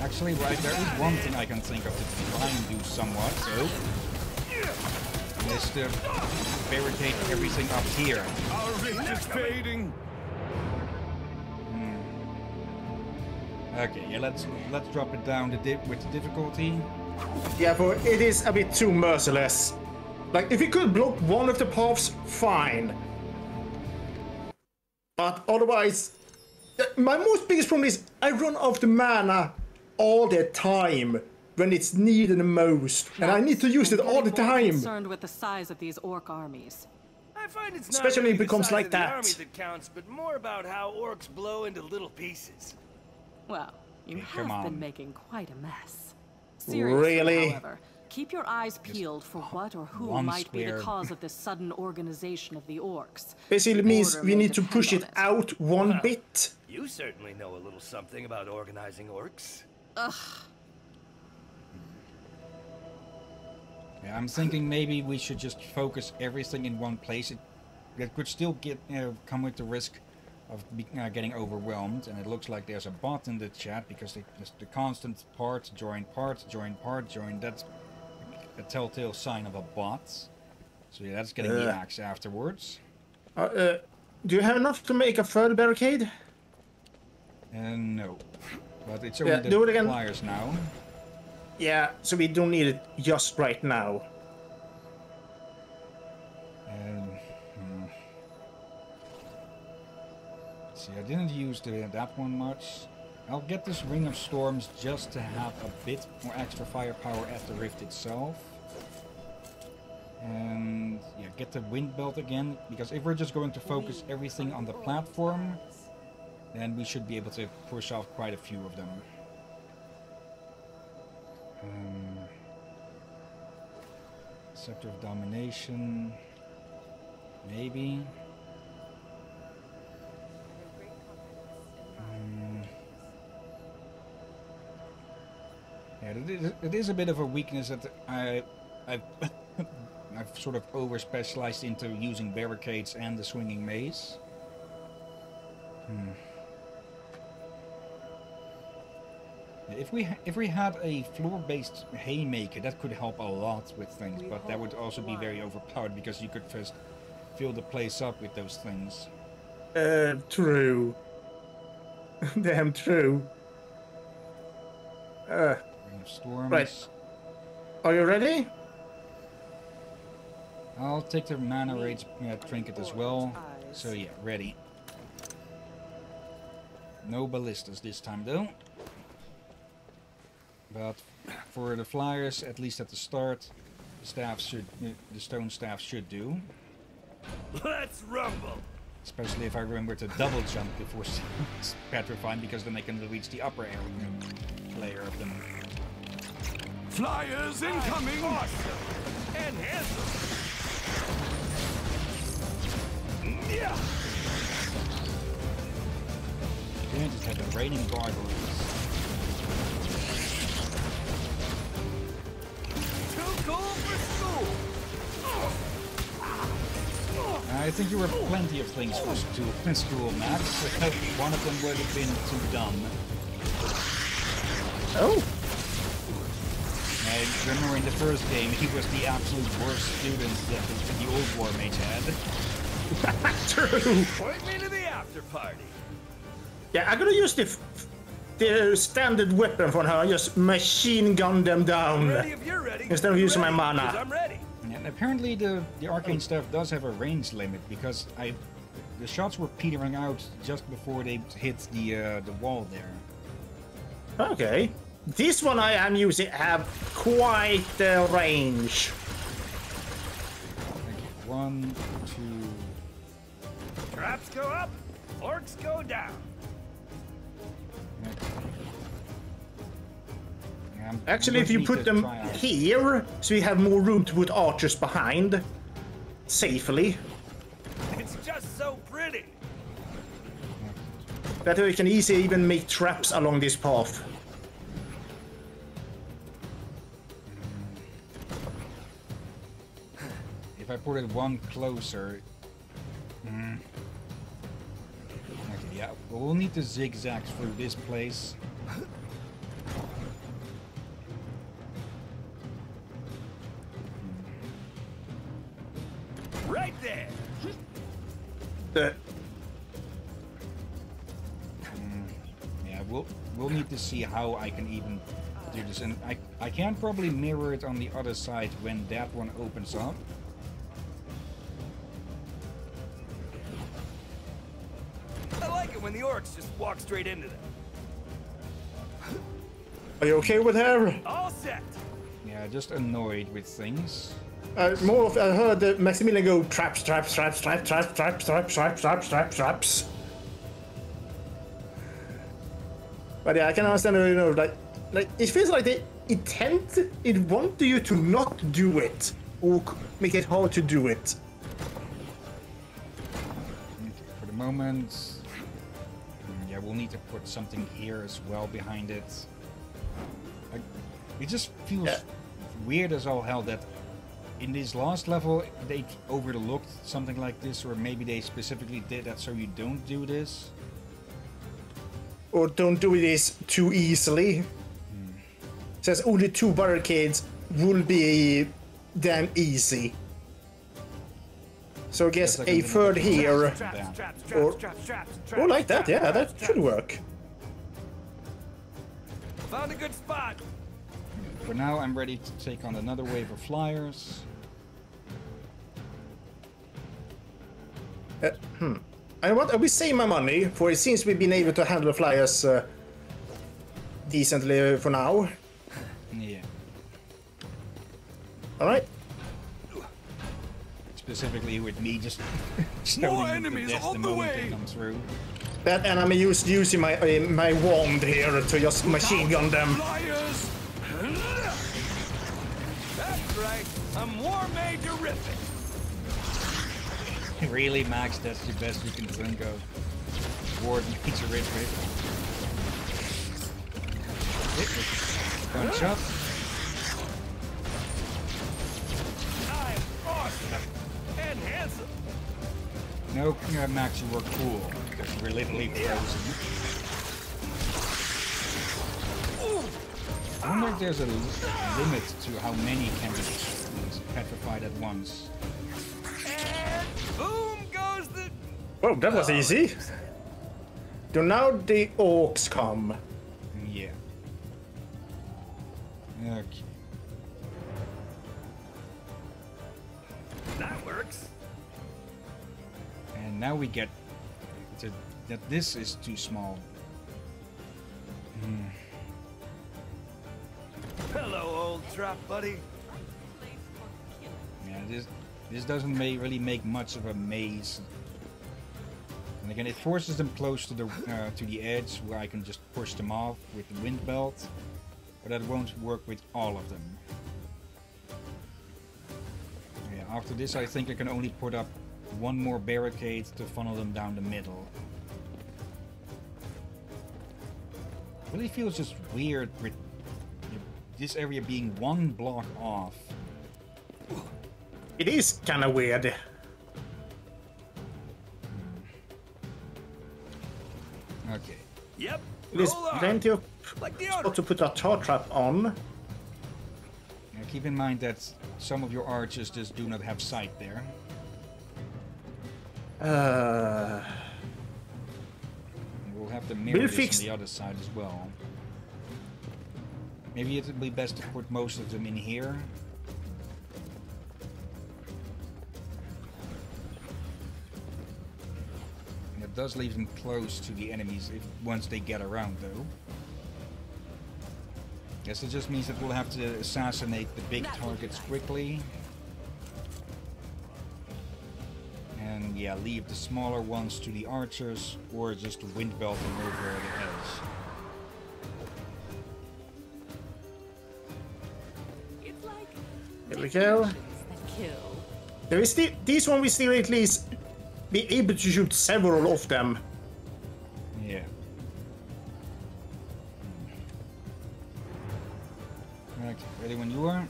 Actually, right, there is one thing I can think of that's behind you somewhat. So is to barricade everything up here. Our rift is fading. Hmm. Okay, yeah, let's let's drop it down the dip with the difficulty. Yeah, for it is a bit too merciless. Like, if you could block one of the paths, fine. But otherwise, uh, my most biggest problem is I run out of the mana all the time when it's needed the most, and I need to use it all the time. Concerned with the size of these orc armies. I find it's not Especially really if it the becomes size like of the that. army that counts, but more about how orcs blow into little pieces. Well, you Okay, come have been on. making quite a mess. Seriously, Really? however, keep your eyes peeled for what or who one might be the cause of this sudden organization of the orcs. Basically means we need to push it depend on it. out one bit. You certainly know a little something about organizing orcs. Yeah, I'm thinking maybe we should just focus everything in one place. It, it could still get you know, come with the risk of be, uh, getting overwhelmed, and it looks like there's a bot in the chat because the, the constant part, join part, join part, join. That's a telltale sign of a bot. So yeah, that's getting the Ugh. axe afterwards. Uh, uh, do you have enough to make a third barricade? And no, but it's Yeah, only do it the again. flyers now. Yeah, so we don't need it just right now. See, I didn't use the, that one much. I'll get this Ring of Storms just to have a bit more extra firepower at the rift itself. And yeah, get the wind belt again, because if we're just going to focus everything on the platform, then we should be able to push off quite a few of them. Um, Scepter of Domination. Maybe. Yeah, it is, it is a bit of a weakness that I, I've, I've sort of over specialized into using barricades and the swinging mace. Hmm. If we ha- if we had a floor-based haymaker, that could help a lot with things, but that would also be very overpowered because you could first fill the place up with those things. Uh, true. Damn true. Uh, Ring of Storms. Right. are you ready? I'll take the mana rage uh, trinket as well. So yeah, ready. No ballistas this time though. But for the flyers, at least at the start, the staff should, uh, the stone staff should do. Let's rumble! Especially if I remember to double jump before s- petrifying, because then I can reach the upper area layer of them. Flyers incoming! Awesome! And handsome! Yeah! Then just have the raining gargoyles. Too cool for school! Oh. I think there were plenty of things for school, in school, Max. One of them would have been too dumb. Oh, I remember in the first game, he was the absolute worst student that the, the old war mage had. true. Point me to the after party! Yeah, I'm gonna use the f- the standard weapon for her. Just machine gun them down. Ready if you're ready. Instead of You using my mana. I'm ready. And apparently the, the arcane staff does have a range limit because I the shots were petering out just before they hit the uh, the wall there. Okay. This one I am using have quite the range. Okay, one, two, Traps go up, orcs go down. I'm- Actually, if you put them here, so we have more room to put archers behind, safely. It's just so pretty. That way we can easily even make traps along this path. If I put it one closer. Hmm. Okay, yeah, we'll need to zigzag through this place. Right there. The, Yeah, we'll we'll need to see how I can even do this. And I, I can probably mirror it on the other side when that one opens up. I like it when the orcs just walk straight into them. Are you okay with her? All set. Yeah, just annoyed with things. Uh, more of I heard uh, Maximilian go traps, traps, traps, traps, traps, traps, traps, traps, traps, traps, traps. But yeah, I can understand. You know, like, like it feels like they intend, it want you to not do it or make it hard to do it. For the moment, mm, yeah, we'll need to put something here as well behind it. Like, it just feels Yeah. weird as all hell that in this last level they overlooked something like this, or maybe they specifically did that so you don't do this. Or don't do this too easily. Hmm. Says only two barricades will be damn easy. So I guess Yes, I a can- third here. Traps, traps, Or- traps, Oh, traps. like that, yeah, that traps, should work. Found a good spot. For now, I'm ready to take on another wave of flyers. I want I will save my money, for it seems we've been able to handle flyers uh, decently for now. Yeah, Alright? specifically with me just More enemies death on the the way. they through. That and I'm use, using my uh, my wand here to just machine gun them. Flyers! That's right. I'm war made terrific. Really, Max? That's the best you can think of. Ward needs a red rip. Punch up. I'm awesome and handsome. No, uh, Max, you were cool because you were literally frozen. I wonder if there's a limit to how many can be petrified at once. And boom goes the. Oh, that was easy. So now the orcs come. Yeah. Okay. That works. And now we get to that this is too small. Hmm. Hello, old trap buddy. Yeah, this this doesn't really make much of a maze. And again, it forces them close to the uh, to the edge where I can just push them off with the wind belt, but that won't work with all of them. Yeah, after this, I think I can only put up one more barricade to funnel them down the middle. Really feels just weird with this area being one block off. It is kind of weird. Okay. Yep. It is roll on. plenty of Like the spot to put a tar trap on. Now keep in mind that some of your archers just do not have sight there. Uh, We'll have to mirror We'll this fix- on the other side as well. Maybe it would be best to put most of them in here. Does leave them close to the enemies if once they get around though. Guess it just means that we'll have to assassinate the big targets quickly. And yeah, leave the smaller ones to the archers or just wind belt them over the edge. It's like Here we go. There is still, this one we still at least be able to shoot several of them. Yeah. Hmm. Right, ready when you are?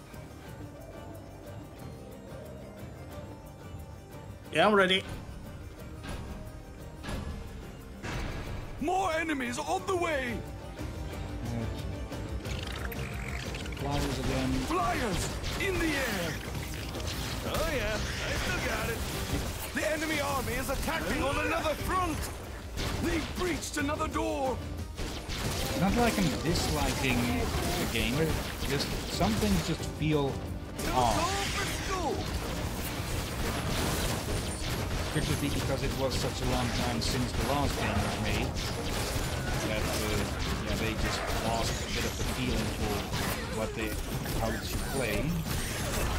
Yeah, I'm ready. More enemies on the way! Flyers again. Flyers! In the air! Oh yeah, I still got it. Enemy army is attacking on another front! They've breached another door! Not like I'm disliking the game, just some things just feel off. Could be because it was such a long time since the last game was made that uh, yeah they just lost a bit of the feeling for what they how it should play.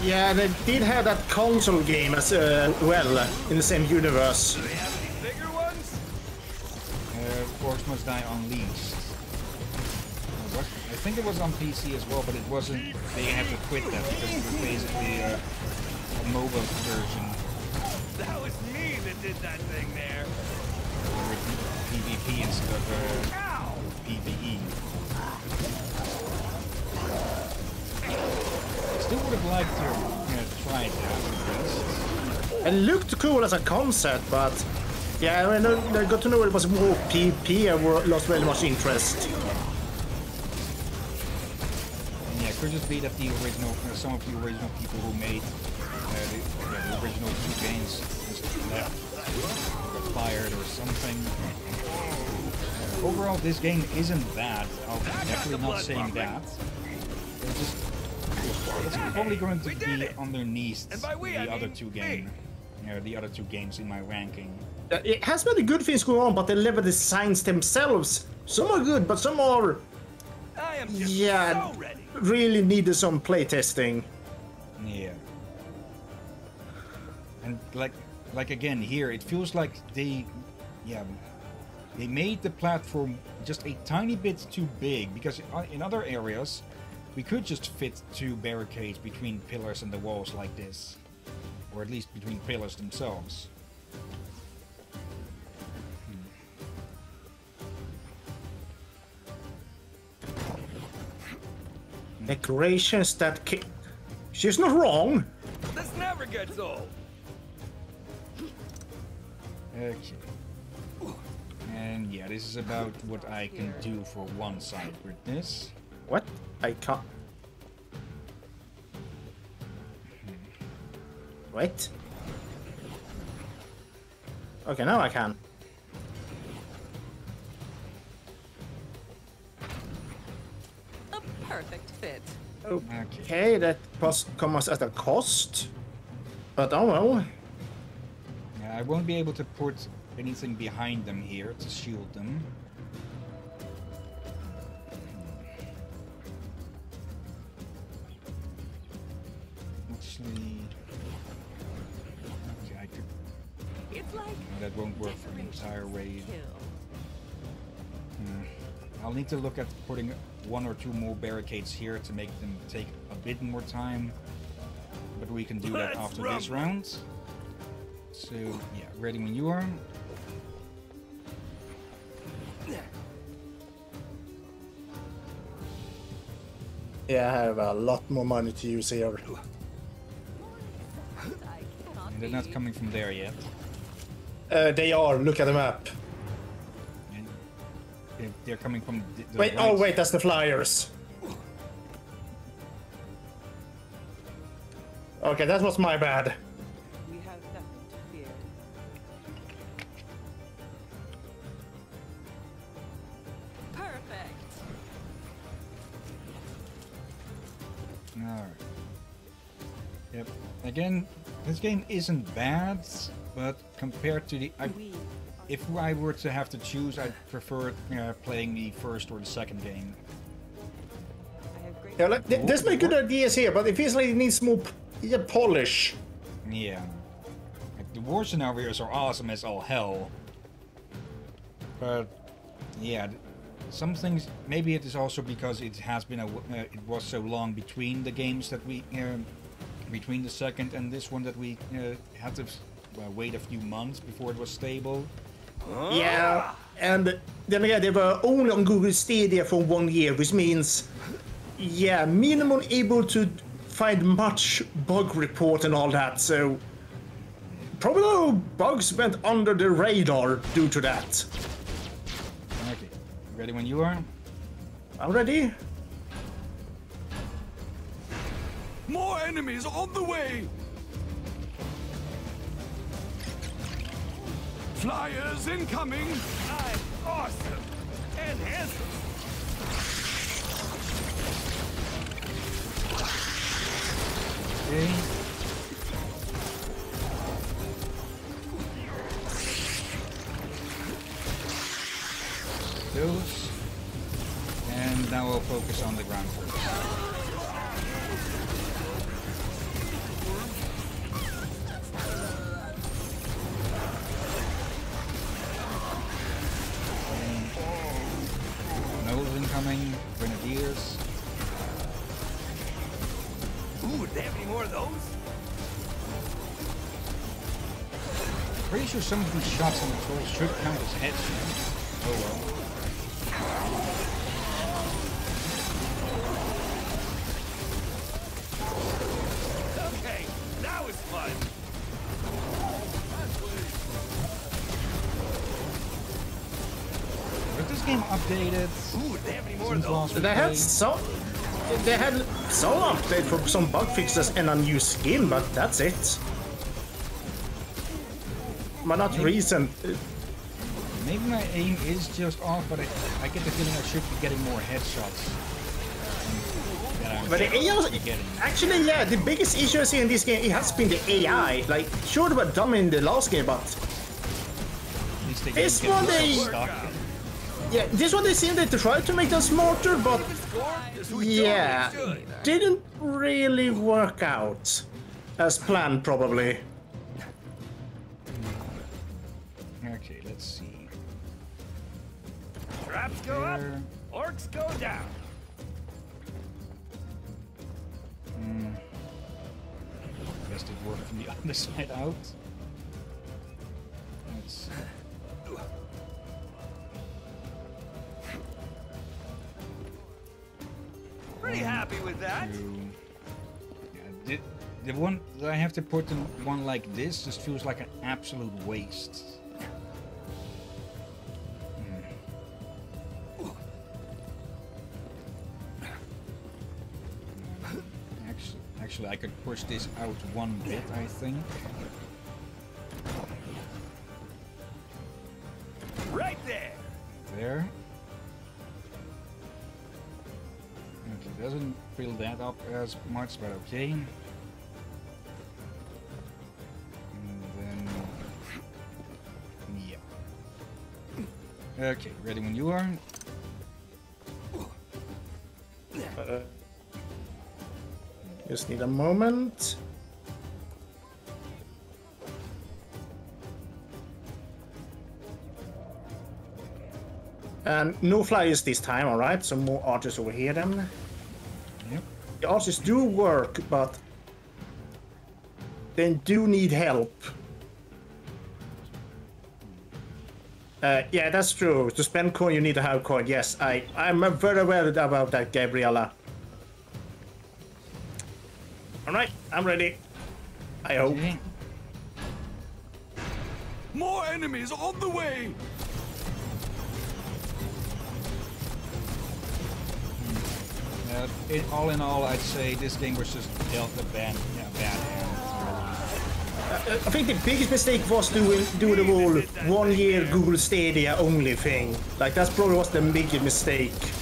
Yeah, they did have that console game as uh, well in the same universe. Do they have any bigger ones? Uh, Orcs Must Die Unleashed. I think it was on PC as well, but it wasn't. They had to quit that because it was basically uh, a mobile version That was me that did that thing there. with PvP instead of uh, Ow! PvE. Still would have liked to uh, try it out. It looked cool as a concept, but yeah, I I got to know it was more I wa- lost very much interest. And yeah, could just be that the original, uh, some of the original people who made uh, the, yeah, the original two games just left, got fired or something. Uh, overall, this game isn't bad. I'm definitely not saying that. It's just, it's probably going to be it! underneath And by we, I the other mean two me. game, uh, the other two games in my ranking. Uh, It has many good things going on, but the level designs themselves, some are good, but some are I am just Yeah. so ready. really needed some playtesting. Yeah. And like like again here it feels like they yeah they made the platform just a tiny bit too big because in other areas we could just fit two barricades between pillars and the walls like this or at least between pillars themselves. Hmm. Decorations that ki- She's not wrong. This never gets old. Okay. And yeah, this is about what I can do for one side with this. What? I can't. Wait. Okay, now I can. A perfect fit. Okay, that cost comes at a cost. But oh well. Yeah, I won't be able to put anything behind them here to shield them. To look at putting one or two more barricades here to make them take a bit more time. But we can do that Let's after this rumble. round. So, yeah, ready when you are. Yeah, I have a lot more money to use here. And they're not coming from there yet. Uh, they are. Look at the map. And they're, they're coming from the, the Wait. Oh, right. Oh, wait. That's the flyers. Okay, that was my bad. We have nothing to fear. Perfect. Alright. Yep. Again, this game isn't bad, but compared to the... I, We if I were to have to choose, I'd prefer uh, playing the first or the second game. I have great Yeah, like, th- there's many good ideas here, but it feels like it needs more p- yeah, polish. Yeah. Like, the war scenarios are awesome as all hell. But, yeah, some things... Maybe it is also because it has been a... w- Uh, it was so long between the games that we... Um, between the second and this one that we uh, had to uh, wait a few months before it was stable. Yeah, and then again, they were only on Google Stadia for one year, which means, yeah, minimum able to find much bug report and all that. So probably no bugs went under the radar due to that. Okay. Ready when you are? I'm ready. More enemies on the way! Flyers incoming! I'm awesome! And handsome! Okay. Those. And now we'll focus on the ground first. Some of these shots on the trolls should count as headshots. Oh well. Okay, now it's fun. Was this game updated? Ooh, they have any more of Since those? last we They had played? some. They had some update for some bug fixes and a new skin, but that's it. But not Maybe- recent. Maybe my aim is just off, but I, I get the feeling I should be getting more headshots. But the AI, actually, yeah, the biggest issue I see in this game it has been the AI. Like, sure, they were dumb in the last game, but At least they This one they- yeah, this one they seem they tried to make them smarter, but yeah, didn't really work out as planned, probably. Let's see. Traps go up, orcs go down. Hmm. Best it worked from the other side out. Let's Pretty happy with that. Yeah, the, the one that I have to put in one like this just feels like an absolute waste. Actually, I could push this out one bit, I think. Right there. There. Okay, doesn't fill that up as much, but okay. Yeah. Okay, ready when you are. Uh, just need a moment. And no flyers this time, alright? Some more archers over here then. Yep. The archers do work, but they do need help. Uh, yeah, that's true. To spend coin, you need to have coin. Yes, I, I'm very aware about that, Gabriella. Alright, I'm ready. I hope. Okay. More enemies on the way! Uh, it, all in all, I'd say this game was just dealt a bad, yeah, bad hand. Uh, I think the biggest mistake was doing do the whole one year Google Stadia only thing. Like that's probably was the biggest mistake.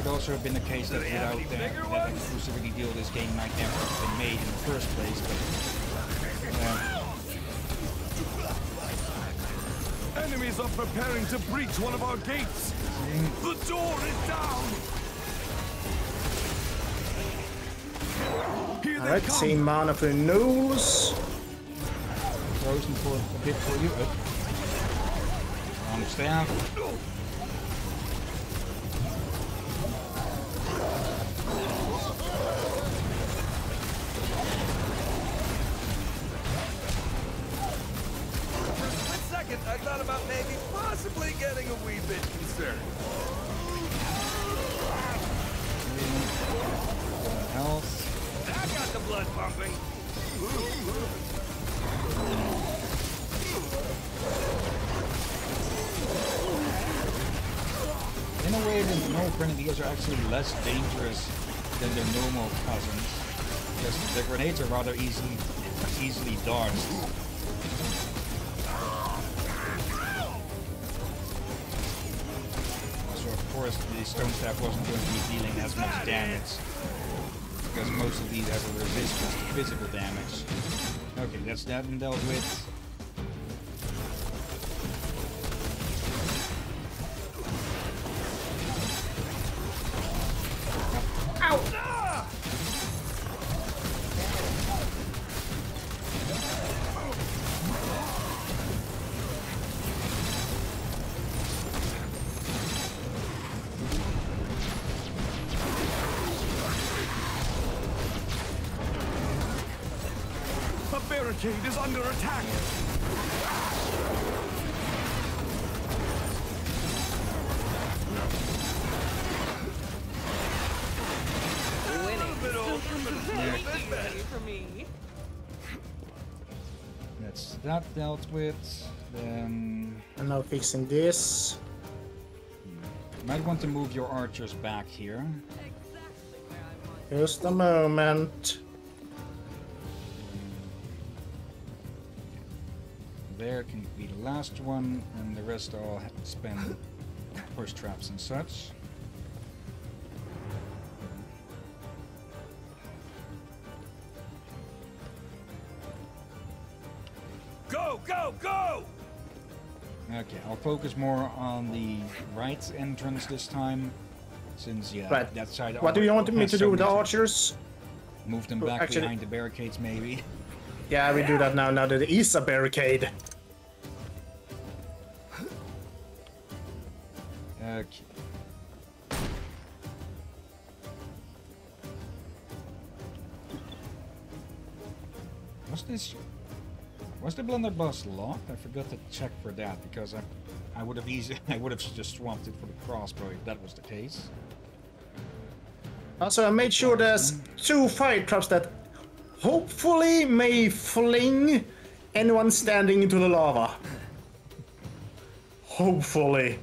It could also have been the case that without any that, bigger that ones? exclusivity deal, this game might never have been made in the first place. But uh, Enemies are preparing to breach one of our gates! The door is down! Here they Alright, come! same mana for the nose. frozen for a bit for you. Oh. Wrong staff. Thought about maybe possibly getting a wee bit concerned. Health. That got the blood pumping. In a way, the normal grenadiers are actually less dangerous than their normal cousins. Because the grenades are rather easily, easily dodged. Course, the stone staff wasn't going to be dealing as much damage. because most of these have a resistance to physical damage. Okay, that's that and dealt with. Barricade is under attack. Winning. Bit old, but Very easy for me. That's that dealt with. Then I'm now fixing this. you might want to move your archers back here. Just a moment. There can be the last one, and the rest all spend horse traps and such. Go, go, go! Okay, I'll focus more on the right entrance this time, since yeah, Right. that side. What do you want me to so do with the archers? Move them back actually- behind the barricades, maybe. Yeah, we do that now. Now that there is a barricade. Okay. Was this was the blunderbuss locked? I forgot to check for that because I I would have easy I would have just swamped it for the crossbow if that was the case. Uh, also, I made sure there's two fire traps that hopefully may fling anyone standing into the lava. Hopefully.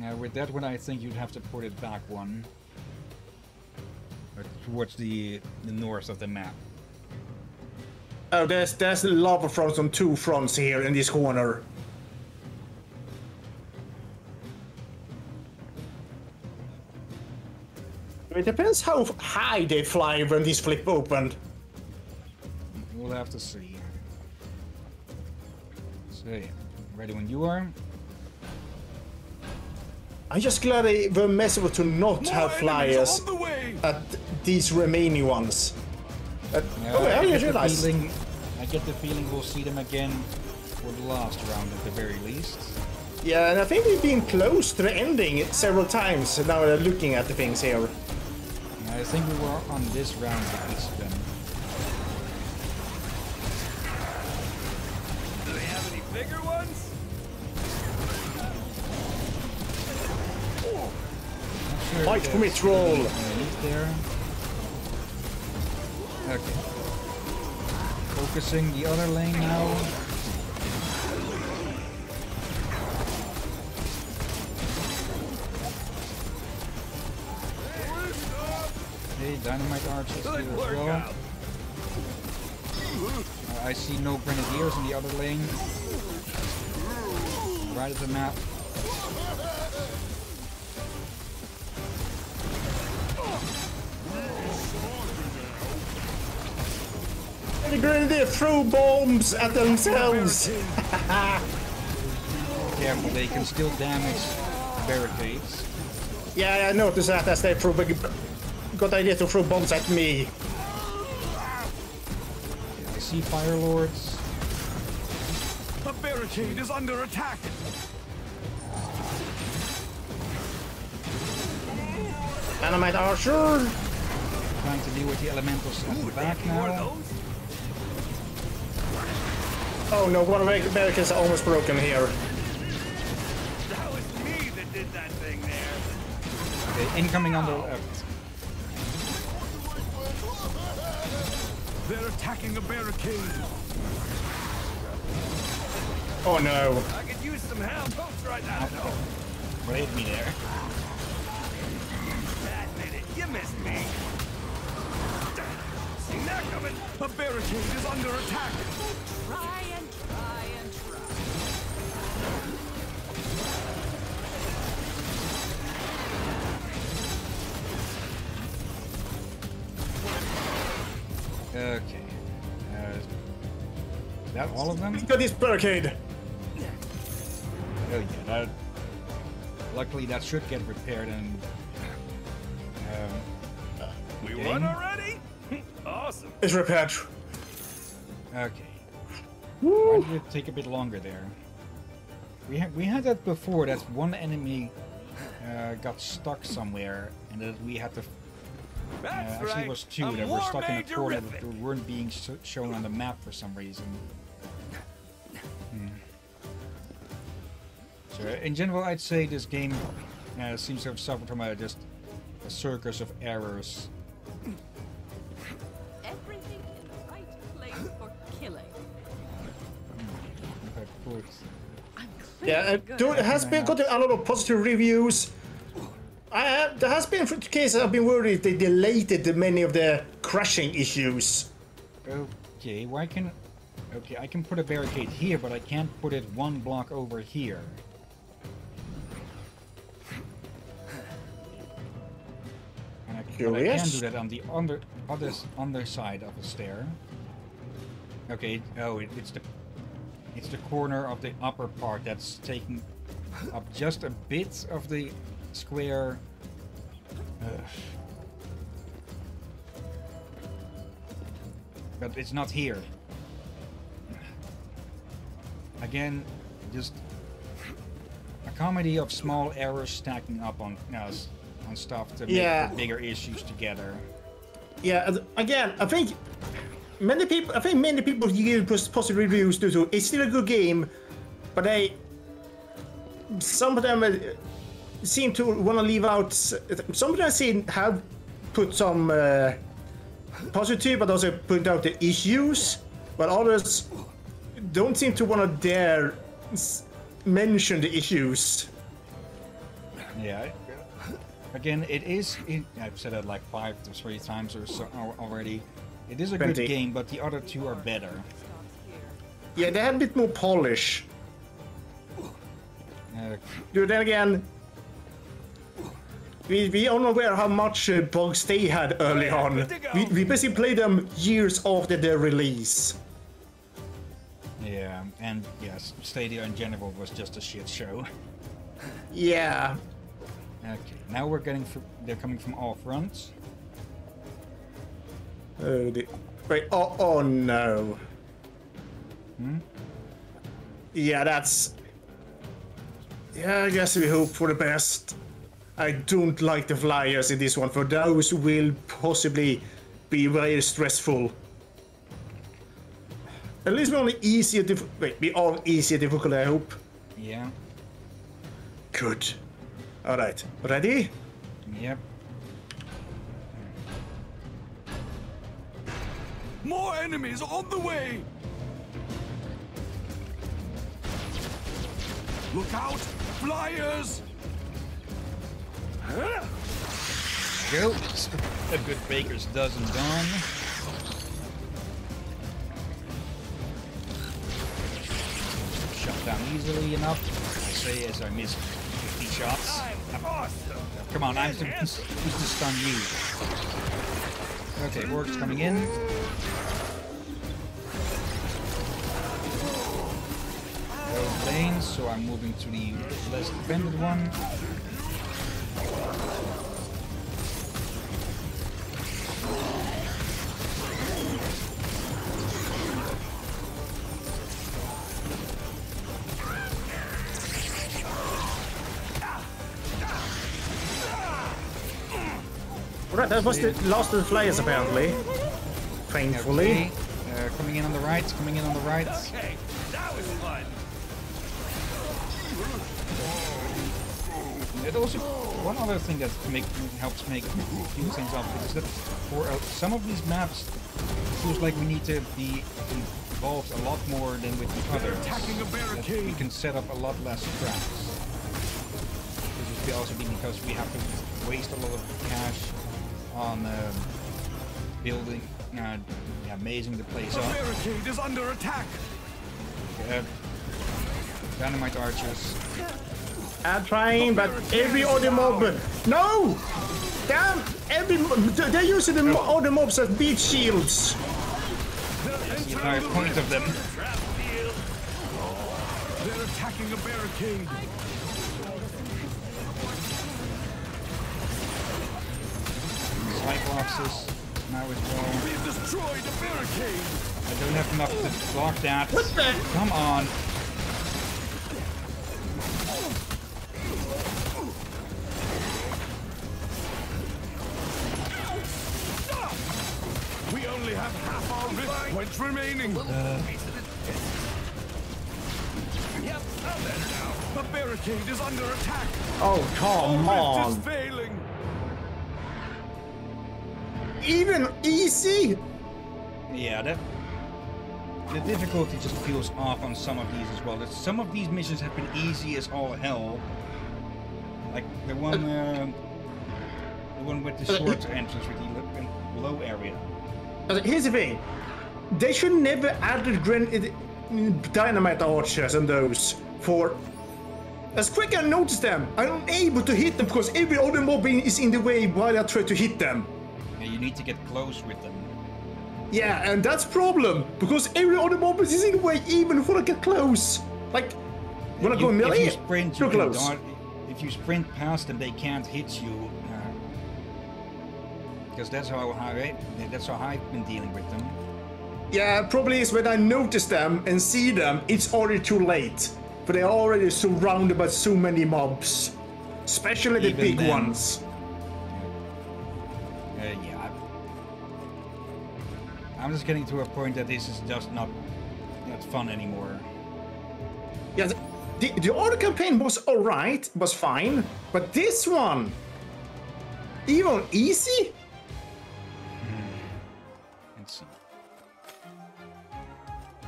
Now with that one I think you'd have to put it back one. Or towards the the north of the map. Oh, there's there's lava fronts on two fronts here in this corner. It depends how high they fly when this flip opened. We'll have to see. See, ready when you are. I'm just glad they were merciful to not More have flyers the at these remaining ones. Uh, Yeah, oh, I I, didn't get the realize. feeling, I get the feeling we'll see them again for the last round at the very least. Yeah, and I think we've been close to the ending several times now that I'm looking at the things here. I think we were on this round at least then. Fight for me, troll. there. Okay. Focusing the other lane now. Hey, dynamite archers here as well. Uh, I see no grenadiers in the other lane. Right at the map. The grenadier throw bombs at themselves. Careful, they can still damage barricades. Yeah, I noticed that as they threw big. Got the idea to throw bombs at me. I see fire lords. The barricade is under attack. Dynamite archer. Trying to deal with the elementals at the back More of now. Those? Oh no, one of the barricades are almost broken here. That was me that did that thing there. Okay, incoming on the left. They're attacking a barricade. Oh no. I could use some help. Folks right now. No. What hit me there? Admit it. You missed me. Seen that coming? A barricade is under attack. Try and try and try. Okay. Uh, is that all of them? We got this barricade. Oh yeah, that. Luckily, that should get repaired and. Um, We Okay. won already? Awesome. It's repaired. okay. Why did it take a bit longer there? We had we had that before. That one enemy uh, got stuck somewhere, and that we had to. Uh, actually, right. it was two I'm that were stuck in a corner that weren't being sh- shown on the map for some reason. Hmm. So, in general, I'd say this game uh, seems to have suffered from a, just a circus of errors. If I put I'm Yeah, uh, dude, it has been gotten a lot of positive reviews. I, uh, there has been cases I've been worried they deleted many of the crashing issues. Okay, why can... Okay, I can put a barricade here, but I can't put it one block over here. And I, but I can Curious. do that on the under, other, underside of the stair. Okay, oh, it, it's the... It's the corner of the upper part that's taking up just a bit of the square. Ugh. But it's not here. Again, just a comedy of small errors stacking up on us, on stuff to make Yeah. the bigger issues together. Yeah, again, I think many people, I think many people give positive reviews due to it's still a good game, but they, some of them uh, seem to want to leave out. Some of them seem have put some uh, positive, but also point out the issues, but others don't seem to want to dare mention the issues. Yeah. Again, it is. It, I've said it like five to three times or so already. It is a Plenty. good game, but the other two are better. Yeah, they had a bit more polish. Uh, Dude, then again, we, we are not aware how much uh, bugs they had early on. We, we basically played them years after their release. yeah, and yes, Stadia in general was just a shit show. Yeah. Okay, now we're getting. They're coming from all fronts. Oh, the, wait, oh, oh no. Yeah, that's. Yeah, I guess we hope for the best. I don't like the flyers in this one, for those will possibly be very stressful. At least we're on the easier diff- wait, we are easier difficulty, I hope. Yeah. Good. Alright, ready? Yep. More enemies on the way! Look out! Flyers! Huh? Go. A good baker's dozen done. Shot down easily enough. I say as I missed 50 shots. I'm awesome! Come on, I'm who's who's to stun you? Okay, Orc's coming in. Go lanes, so I'm moving to the less defended one. That was the last of the flyers apparently. Thankfully. Okay, coming in on the right, coming in on the right. Okay, that was fun! It also one other thing that make, helps make few things up is that for uh, some of these maps, it feels like we need to be involved a lot more than with the others. attacking a That we barricade. can set up a lot less traps. This is also be because we have to waste a lot of cash on um, building, uh, yeah, amazing the place The barricade is under attack! Uh, dynamite archers. I'm trying, but every other mob. No! Damn! Every they're using the mo- other mobs as beat shields. That's the entire point of them. They're attacking a barricade. Cyclopses now as well. We've destroyed a barricade. I don't have enough to block that. What the- Come on. We only have half our rift points remaining. Yep, I'm there now. The barricade is under attack. Oh, come on. Even easy? Yeah, that the difficulty just feels off on some of these as well. Some of these missions have been easy as all hell. Like the one, uh, the one with the Uh, short entrance with the low area. Uh, Here's the thing. They should never add the gren- dynamite archers and those for. As quick as I notice them, I'm unable to hit them because every other mob is in the way while I try to hit them. Need to get close with them. Yeah, and that's problem because every other mob is in the way even before I get close. Like when I go if melee, you sprint, you too close. dodge- If you sprint past them, they can't hit you. Because that's how I that's how I've been dealing with them. Yeah, probably is when I notice them and see them, it's already too late. But they're already surrounded by so many mobs. Especially the Even big then- ones. Uh, yeah. I'm just getting to a point that this is just not not fun anymore. Yeah, the, the other campaign was alright, was fine. But this one, even easy? Hmm. Let's see.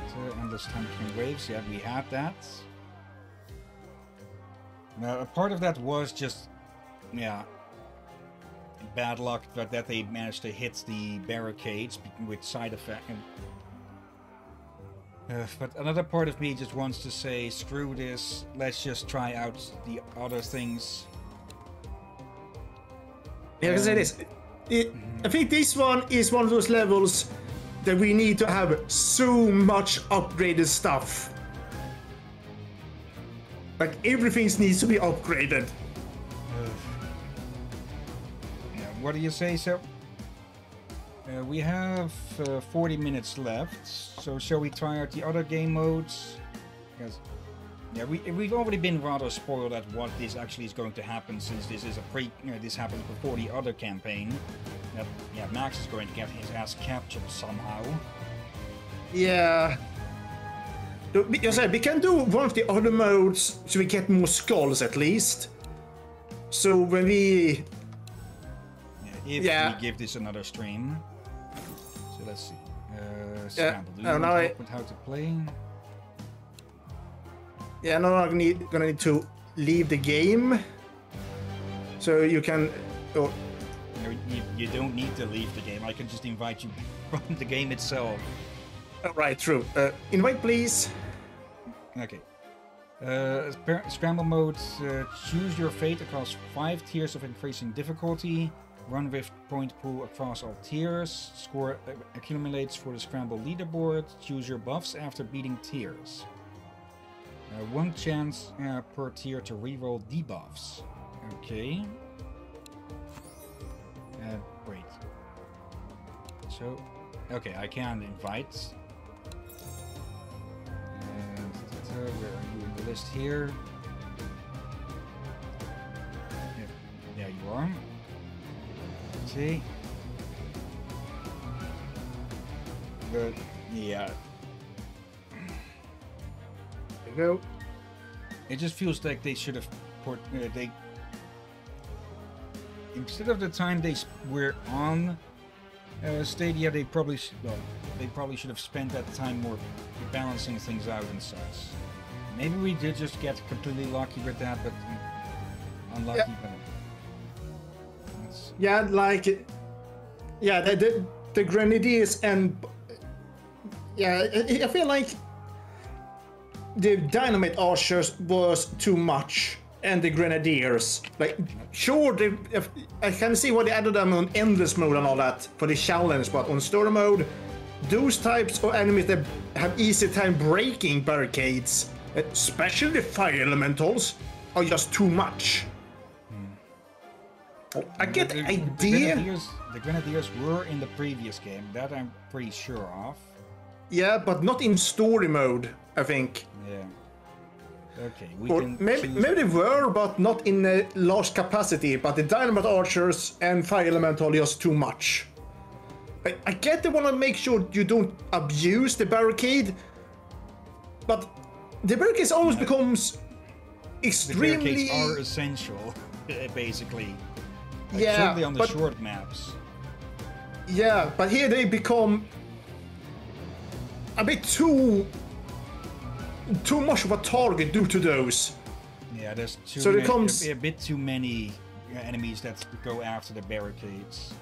So, endless Tamkin waves. Yeah, we had that. Now, a part of that was just, yeah, bad luck, but that they managed to hit the barricades with side effect. Uh, but another part of me just wants to say, screw this. Let's just try out the other things. Yeah, because it is. It, I think this one is one of those levels that we need to have so much upgraded stuff. Like everything needs to be upgraded. What do you say, so? Uh, we have uh, 40 minutes left, so shall we try out the other game modes? Because, yeah, we, we've already been rather spoiled at what this actually is going to happen, since this is a pre. You know, this happens before the other campaign. Yeah, Max is going to get his ass captured somehow. Yeah. I said, we can do one of the other modes so we get more skulls at least. So when we if Yeah. we give this another stream. So let's see. Uh, Yeah, Scramble, do you oh, want now I- how to play? Yeah, now I'm need, gonna need to leave the game. So you can. Oh, You, you, you don't need to leave the game. I can just invite you from the game itself. all right, true. Uh, invite, please. Okay. Uh, scramble mode. Uh, choose your fate across five tiers of increasing difficulty. Run with point pool across all tiers. Score accumulates for the scramble leaderboard. Choose your buffs after beating tiers. Uh, one chance uh, per tier to reroll debuffs. Okay. Uh, wait. So, okay, I can invite. And uh, where are you in the list here? Yeah, yeah you are. See? But yeah, There you go. it just feels like they should have put uh, they instead of the time they were on uh, Stadia, they probably sh- well, they probably should have spent that time more balancing things out and such. Maybe we did just get completely lucky with that, but uh, unlucky. Yeah. But Yeah, like. Yeah, the, the, the Grenadiers and. Yeah, I, feel like. The Dynamite Archers was too much. And the Grenadiers. Like, sure, they, if, I can see why they added them on Endless mode and all that for the challenge, but on Story mode, those types of enemies that have easy time breaking barricades, especially the fire elementals, are just too much. I get the The- the idea. Grenadiers, the Grenadiers were in the previous game. That I'm pretty sure of. Yeah, but not in story mode, I think. Yeah. Okay, we Or can maybe, choose- maybe they were, but not in a large capacity. But the Dynamite Archers and Fire Elemental just too much. I, I get they want to make sure you don't abuse the barricade, but the barricade almost becomes extremely. the barricades are essential, basically. Like, yeah, certainly on the but short maps. yeah, but here they become a bit too too much of a target due to those. Yeah, there's too So there many, comes- a, a bit too many uh, enemies that go after the barricades.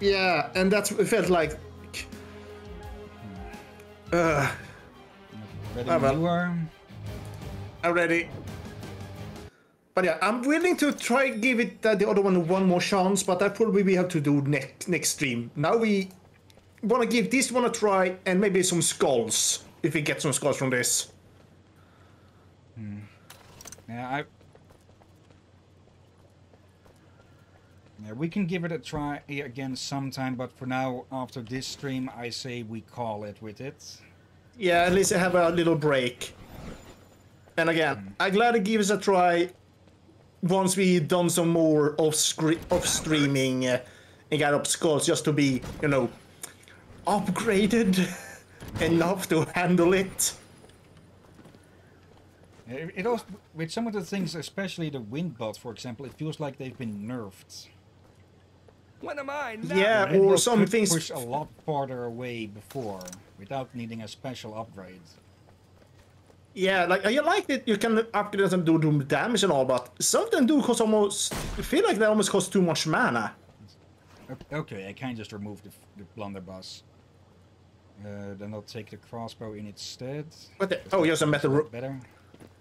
Yeah, and that's it felt like. Uh, Ready Ah, when But yeah, I'm willing to try give it uh, the other one one more chance, but that probably we have to do next next stream. Now we want to give this one a try and maybe some skulls if we get some skulls from this. Yeah, I. Yeah, we can give it a try again sometime, but for now, after this stream, I say we call it with it. Yeah, at least I have a little break. And again, I'm glad to give us a try once we done some more off scre- off streaming uh, and got up skulls just to be, you know, upgraded enough to handle it. It, it also, with some of the things, especially the wind belts, for example, it feels like they've been nerfed. When am I now? Yeah, Wind or some things. push a lot farther away before, without needing a special upgrade. Yeah, like I like that you can upgrade them and do do damage and all, but some of them do cost almost. I feel like they almost cost too much mana. Okay, I can just remove the, the blunderbuss. Uh, then I'll take the crossbow in its stead. What the? Oh, just a metal. Better.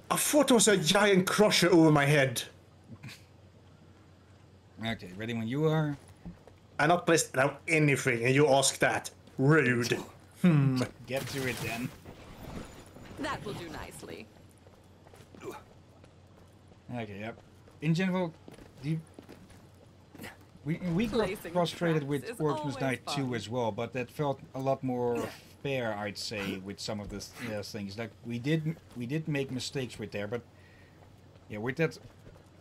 I thought it was a giant crusher over my head. Okay, ready when you are. I not placed down anything, and you ask that. Rude. Hmm. Get to it then. That will do nicely. Okay, yep. In general, the we we got Placing frustrated with is Night Die 2 as well, but that felt a lot more fair, I'd say, with some of the th- yeah, things. Like we did we did make mistakes with there, but yeah, with that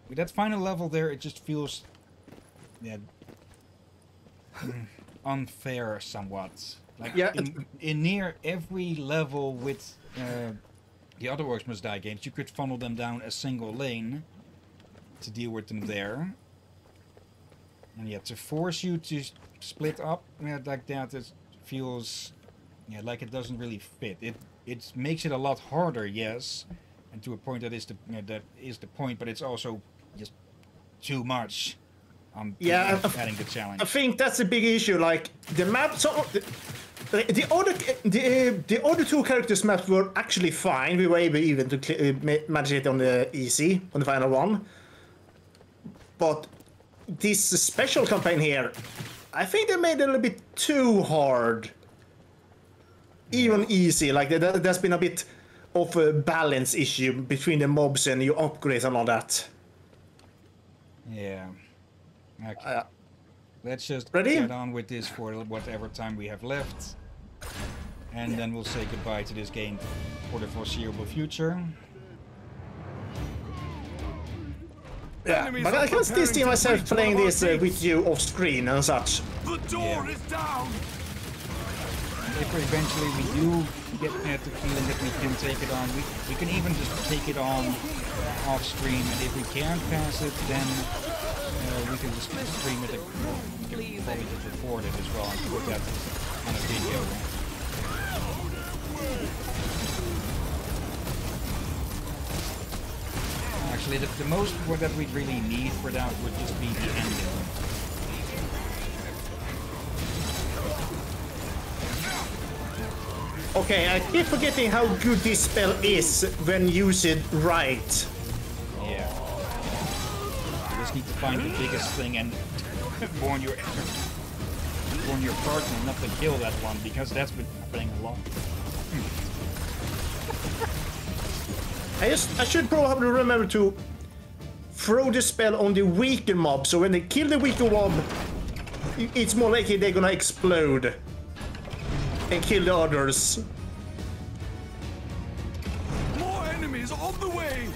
with that final level there, it just feels yeah unfair somewhat. Like Yeah, in, in near every level with uh, the other Orcs Must Die games, you could funnel them down a single lane to deal with them there. And yeah, to force you to split up yeah, like that, it feels yeah like it doesn't really fit. It it makes it a lot harder, yes, and to a point that is the yeah, that is the point, but it's also just too much. on Yeah, adding the challenge. I think that's a big issue. Like the map, so the, the other the the other two characters' maps were actually fine. We were able even to uh, manage it on the easy on the final one. But this special campaign here, I think they made it a little bit too hard. Even easy, like there, there's been a bit of a balance issue between the mobs and your upgrades and all that. yeah. Okay. Uh, Let's just Ready? get on with this for whatever time we have left. And then we'll say goodbye to this game for the foreseeable future. Yeah, Enemies but I can still see myself playing this uh, with you off screen and such. The door is down. If eventually we do get uh, the feeling that we can take it on, we, we can even just take it on off stream. And if we can't pass it, then uh, we can just stream it. We can probably just record it as well and put that on a video. Actually, the, the most what that we'd really need for that would just be the ending. Okay, I keep forgetting how good this spell is when used right. Yeah. You just need to find the biggest thing and warn your warn your partner not to kill that one because that's been happening a lot. I just I should probably remember to throw the spell on the weaker mob, so when they kill the weaker mob, it's more likely they're gonna explode and kill the others. More enemies on the way!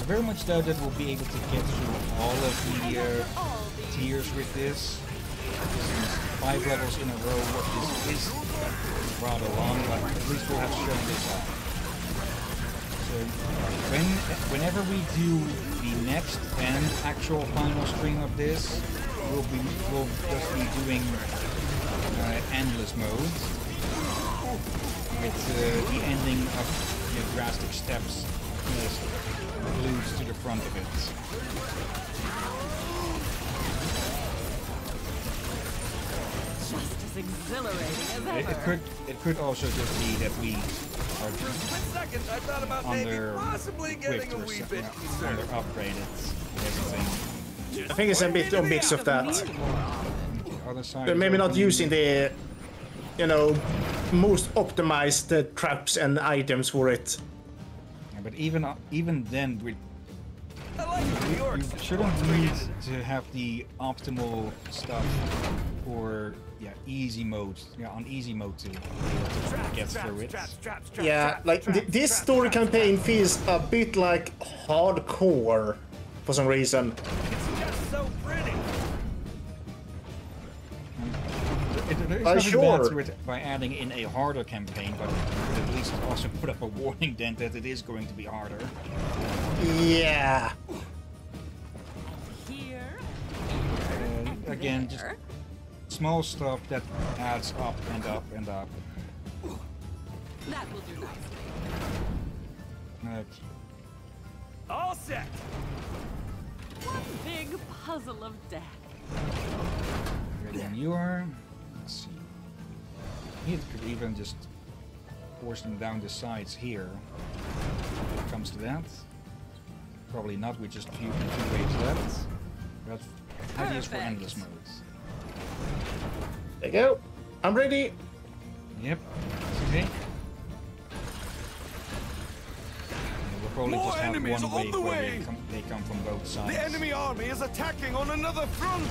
I very much doubt that we'll be able to get through all of the uh, tiers with this. Five levels in a row is, is rather long, but at least we'll have shown this off. So when, whenever we do the next and actual final stream of this, we'll be we'll just be doing uh, endless mode with uh, the ending of the drastic steps uh, glued to the front of it. As exhilarating as It, ever. it could it could also just be that we For a split second, I thought about maybe possibly getting a wee bit yeah, under concerned. upgraded and everything. I think it's a bit a mix of that. The other But maybe not using the, you know, most optimized uh, traps and items for it. Yeah, but even uh, even then, we like New you shouldn't need to have the optimal stuff for yeah easy mode yeah on easy mode to, to get through it. Yeah, like th- this story campaign feels a bit like hardcore for some reason. It's just so pretty. It, there is Uh, nothing bad sure. to it by adding in a harder campaign, but at least also put up a warning then that it is going to be harder. Yeah. Here. Uh, again, just there. Small stuff that adds up and up and up. That will do nicely. All set. One big puzzle of death. ready when you are. Let's see. It could even just force them down the sides here. If it comes to that. Probably not we just a few, few waves left. But ideas for endless modes. There you go. I'm ready. Yep. It's okay. We'll probably More just have enemies one on wave the where way. they come, they come from both sides. The enemy army is attacking on another front!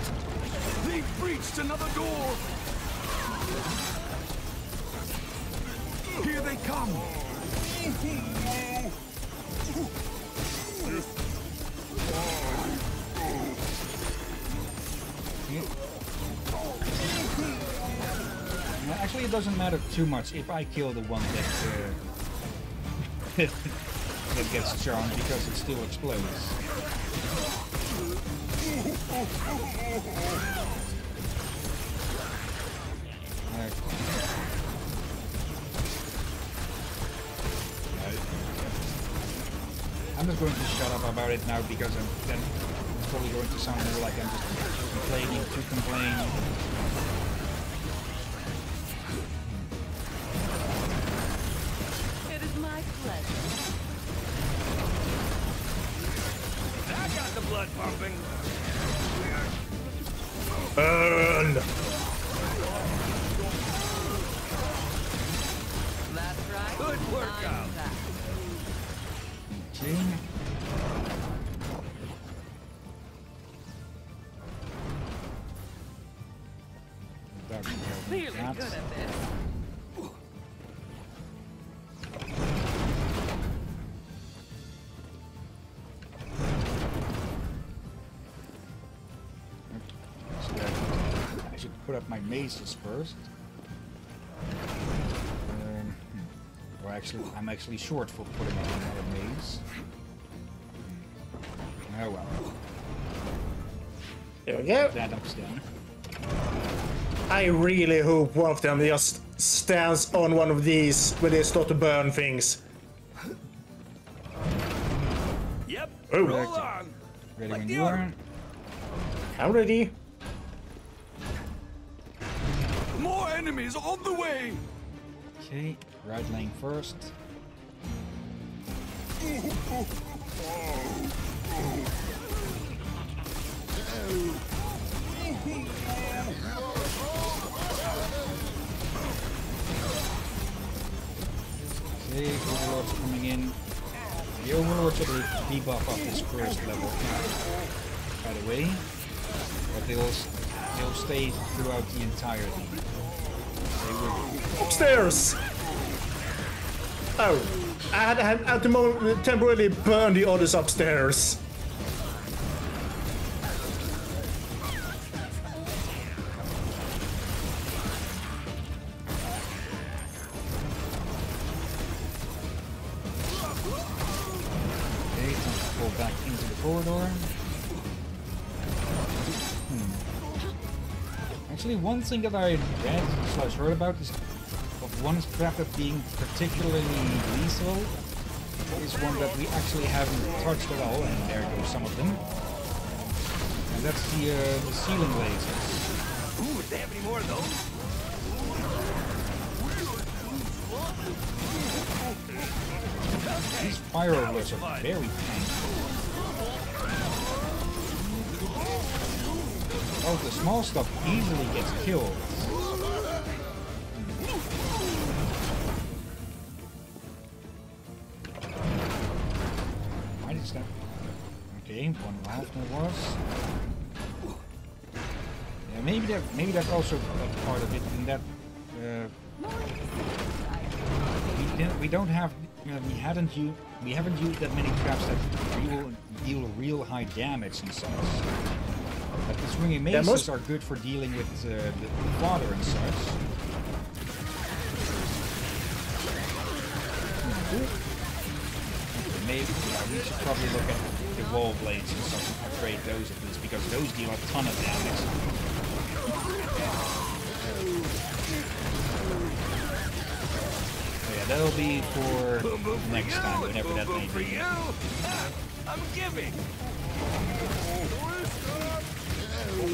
They've breached another door! Here they come! Yeah. Actually, it doesn't matter too much if I kill the one that uh, that gets charmed because it still explodes. I'm just going to shut up about it now because I'm, then probably going to sound more like I'm just complaining to complain. My pleasure. I got the blood pumping. Burn. That's right. Good workout. I'm back. Okay. That should help me Clearly good at this. Mazes first. Um, hmm. Or actually, I'm actually short for putting up another maze. Oh well, There we go. that up's done. I really hope one of them just stands on one of these when they start to burn things. Yep. Oh. Roll on. Ready Like when you are. I'm ready. Enemies on the way! Okay, right lane first. Okay, overlords coming in. The overlords are the debuff of this first level. By the way, but they'll they'll stay throughout the will Upstairs! Oh, I had, had at the moment temporarily burned the others upstairs. Okay, time pull back into the corridor. Actually, one thing that I read slash heard about is of one trap that being particularly lethal is one that we actually haven't touched at all, and there go some of them. And that's the, uh, the ceiling lasers. Ooh, they have any more of those? These fire are very painful. Oh, the small stuff easily gets killed. Why did that? Okay, one life there was. Yeah, maybe that maybe that's also a part of it in that uh, we didn't, we don't have we hadn't used we haven't used that many traps that real, deal real high damage and such. But the swinging maces most- are good for dealing with uh, the, the fodder and such. Hmm. Maybe yeah, we should probably look at the wall blades and such and upgrade those at least because those deal a ton of damage. So yeah, that'll be for next time, whenever that may be. I'm giving. This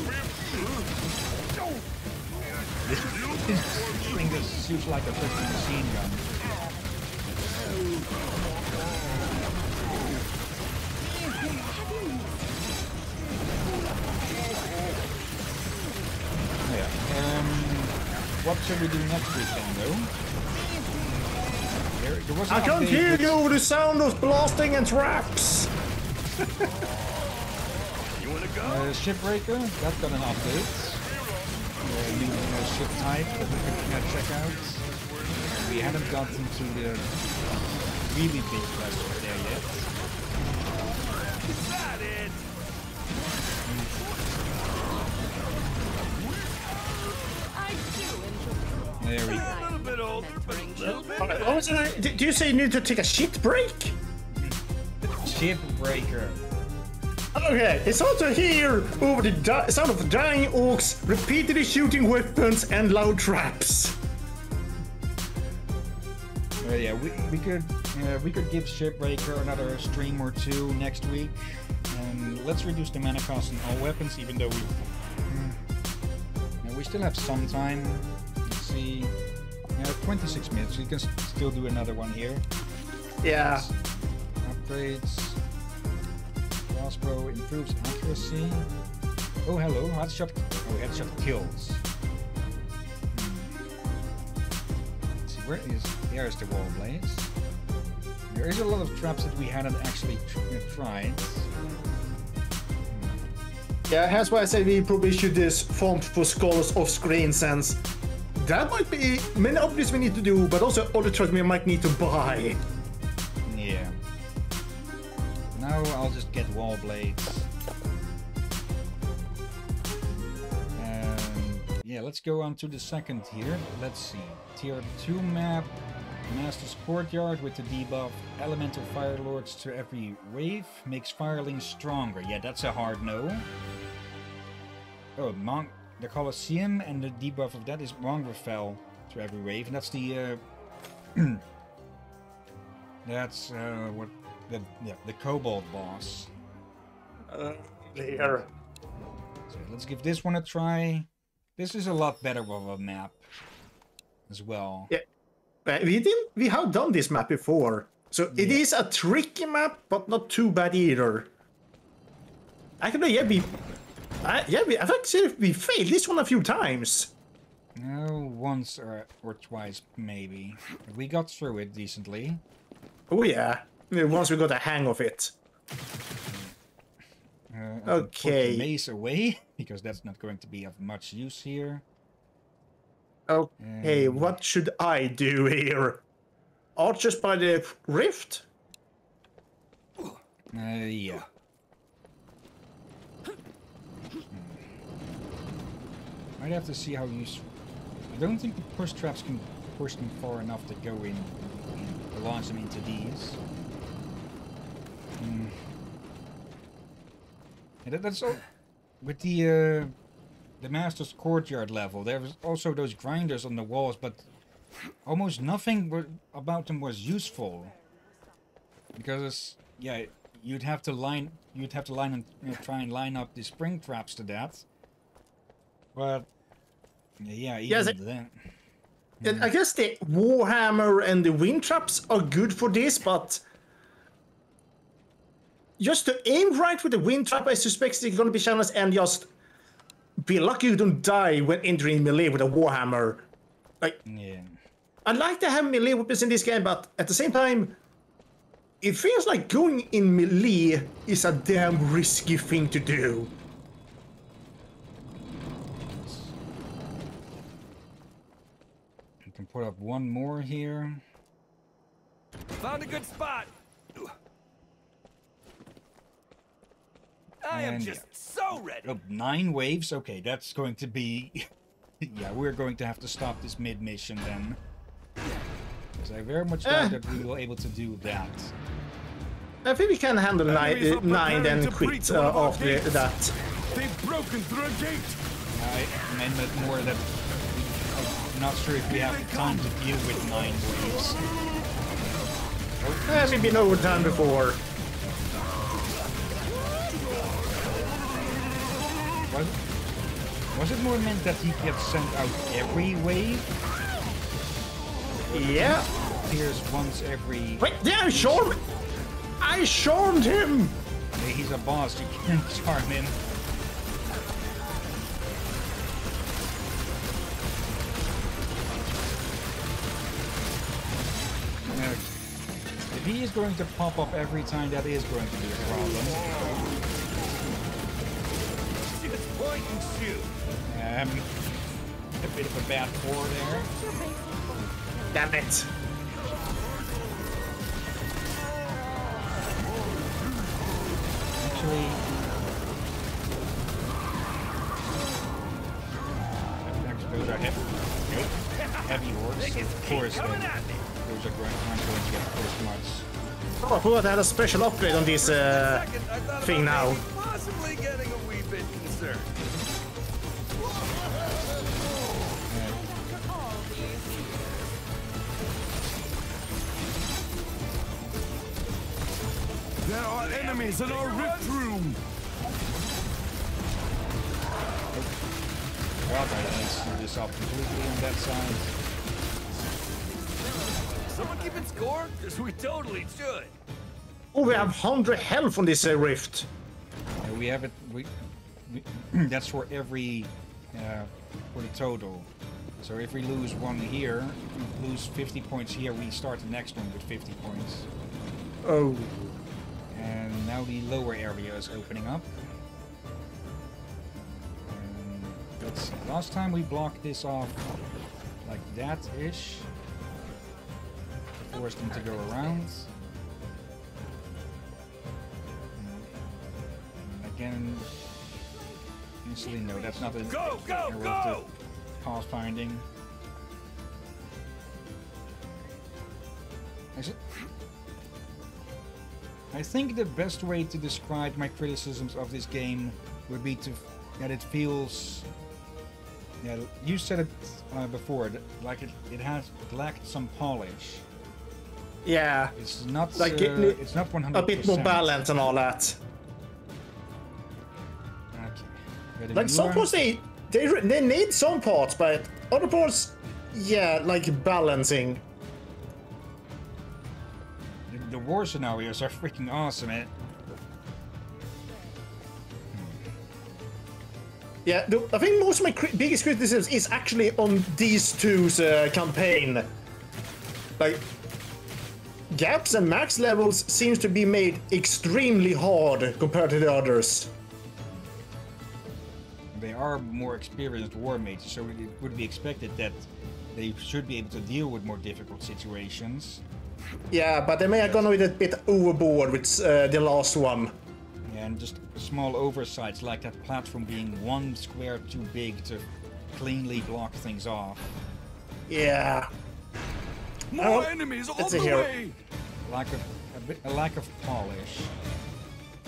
thing just shoots like a freaking machine gun. Yeah. Um, what should we do next week then, though? There, there I can't hear you over the sound of blasting and traps. You wanna go? Uh, Shipbreaker, that got an update. Uh, new uh, ship type that we can uh, check out. We haven't gotten to the really big vessel there yet. Is that it? I do enjoy There we go. A little bit older, but a little bit. What was it? Did you say you need to take a shit break? Shipbreaker. Okay, it's to hear over the di- sound of dying orcs, repeatedly shooting weapons, and loud traps. Uh, yeah, we, we could uh, we could give Shipbreaker another stream or two next week, and let's reduce the mana cost on all weapons. Even though we. Yeah, we still have some time. Let's see, yeah, 26 minutes. We can still do another one here. Yeah. Upgrades. Crossbow improves accuracy. Oh, hello. Headshot. Oh, headshot kills. Hmm. Let's see, where is. There's the wall blades. There is a lot of traps that we hadn't actually uh, tried. Yeah, that's why I say we probably should just farm for scholars off screen since that might be many upgrades we need to do, but also other traps we might need to buy. Now I'll just get wall blades. And yeah, let's go on to the second tier. Let's see. Tier 2 map. Master's Courtyard with the debuff Elemental Fire Lords to every wave makes Firelings stronger. Yeah, that's a hard no. Oh, Monk, the Colosseum and the debuff of that is Mongrel to every wave, and that's the uh, That's uh, what the yeah, the Kobold boss. Uh, there. So let's give this one a try. This is a lot better of a map as well. Yeah. We didn't. We have done this map before. So it is a tricky map, but not too bad either. Actually, yeah, we, uh, yeah, we, I've actually we failed this one a few times. No, once or, or twice, maybe. We got through it decently. Oh yeah, once we got a hang of it. Uh, can put Okay. the mace away, because that's not going to be of much use here. Okay, Um, what should I do here? Archers by the rift? Uh, yeah. Hmm. I'd have to see how you... I don't think the push traps can push them far enough to go in and launch them into these. And that, that's all... With the, uh, the Master's Courtyard level, there was also those grinders on the walls, but almost nothing about them was useful. Because, yeah, you'd have to line, you'd have to line and you know, try and line up the spring traps to that. But, yeah, even Yes, then. I guess the Warhammer and the wind traps are good for this, but just to aim right with the wind trap, I suspect it's gonna be challenged and just be lucky you don't die when entering melee with a Warhammer. Like, Yeah. I like to have melee weapons in this game, but at the same time, it feels like going in melee is a damn risky thing to do. You can put up one more here. Found a good spot. I am And- just so ready. Oh, nine waves? Okay, that's going to be... yeah, we're going to have to stop this mid-mission then. Because I very much doubt Eh. that we will able to do that. I think we can handle nine, Enemies uh, nine preparing and quit uh, one of our after gates. that. They've broken through a gate. I meant that more that... I'm not sure if we have time to deal with nine waves. Uh, we've been overdone before. Was, was it more meant that he gets sent out every wave? Yeah. Appears once every... Wait, yeah, I charmed. I charmed him. Hey, he's a boss, you can't charm him. Now, if he is going to pop up every time, that is going to be a problem. Just point and shoot. Um, a bit of a bad four there. Damn it. Actually, actually those are heavy, nope, heavy horse. Of course, Coming they- at me. those are going, aren't going to get pushed much. Oh, I thought had a special upgrade on this uh, Second, I thought thing now. Possibly getting a wee bit concerned. There are enemies in our rift room. God, I can screw this up completely on that side. Someone keeping score? Because we totally should. Oh, we have 100 health on this uh, rift. Uh, we have it. We, we that's for every uh, for the total. So if we lose one here, we lose 50 points here. We start the next one with 50 points. Oh. And now the lower area is opening up. Um, let's see. Last time we blocked this off like that-ish. Forced them to go around. And Again, initially, no, that's not a Go, go, go! the Path finding. I think the best way to describe my criticisms of this game would be to that it feels. Yeah, you said it uh, before, that, like it, it has lacked some polish. Yeah. It's not Like, uh, it- it's not 100%. A bit more balance and all that. Okay. Like some parts they they they need some parts, but other parts, yeah, like balancing. The war scenarios are freaking awesome. Eh? Yeah, the, I think most of my cri biggest criticisms is actually on these two's uh, campaign. Like, gaps and max levels seems to be made extremely hard compared to the others. They are more experienced war mages, so it would be expected that they should be able to deal with more difficult situations. Yeah, but they may have gone a little bit overboard with uh, the last one. Yeah, And just small oversights like that platform being one square too big to cleanly block things off. Yeah. More Oh, enemies on it's the a hero. way! Lack of a, bit, a lack of polish.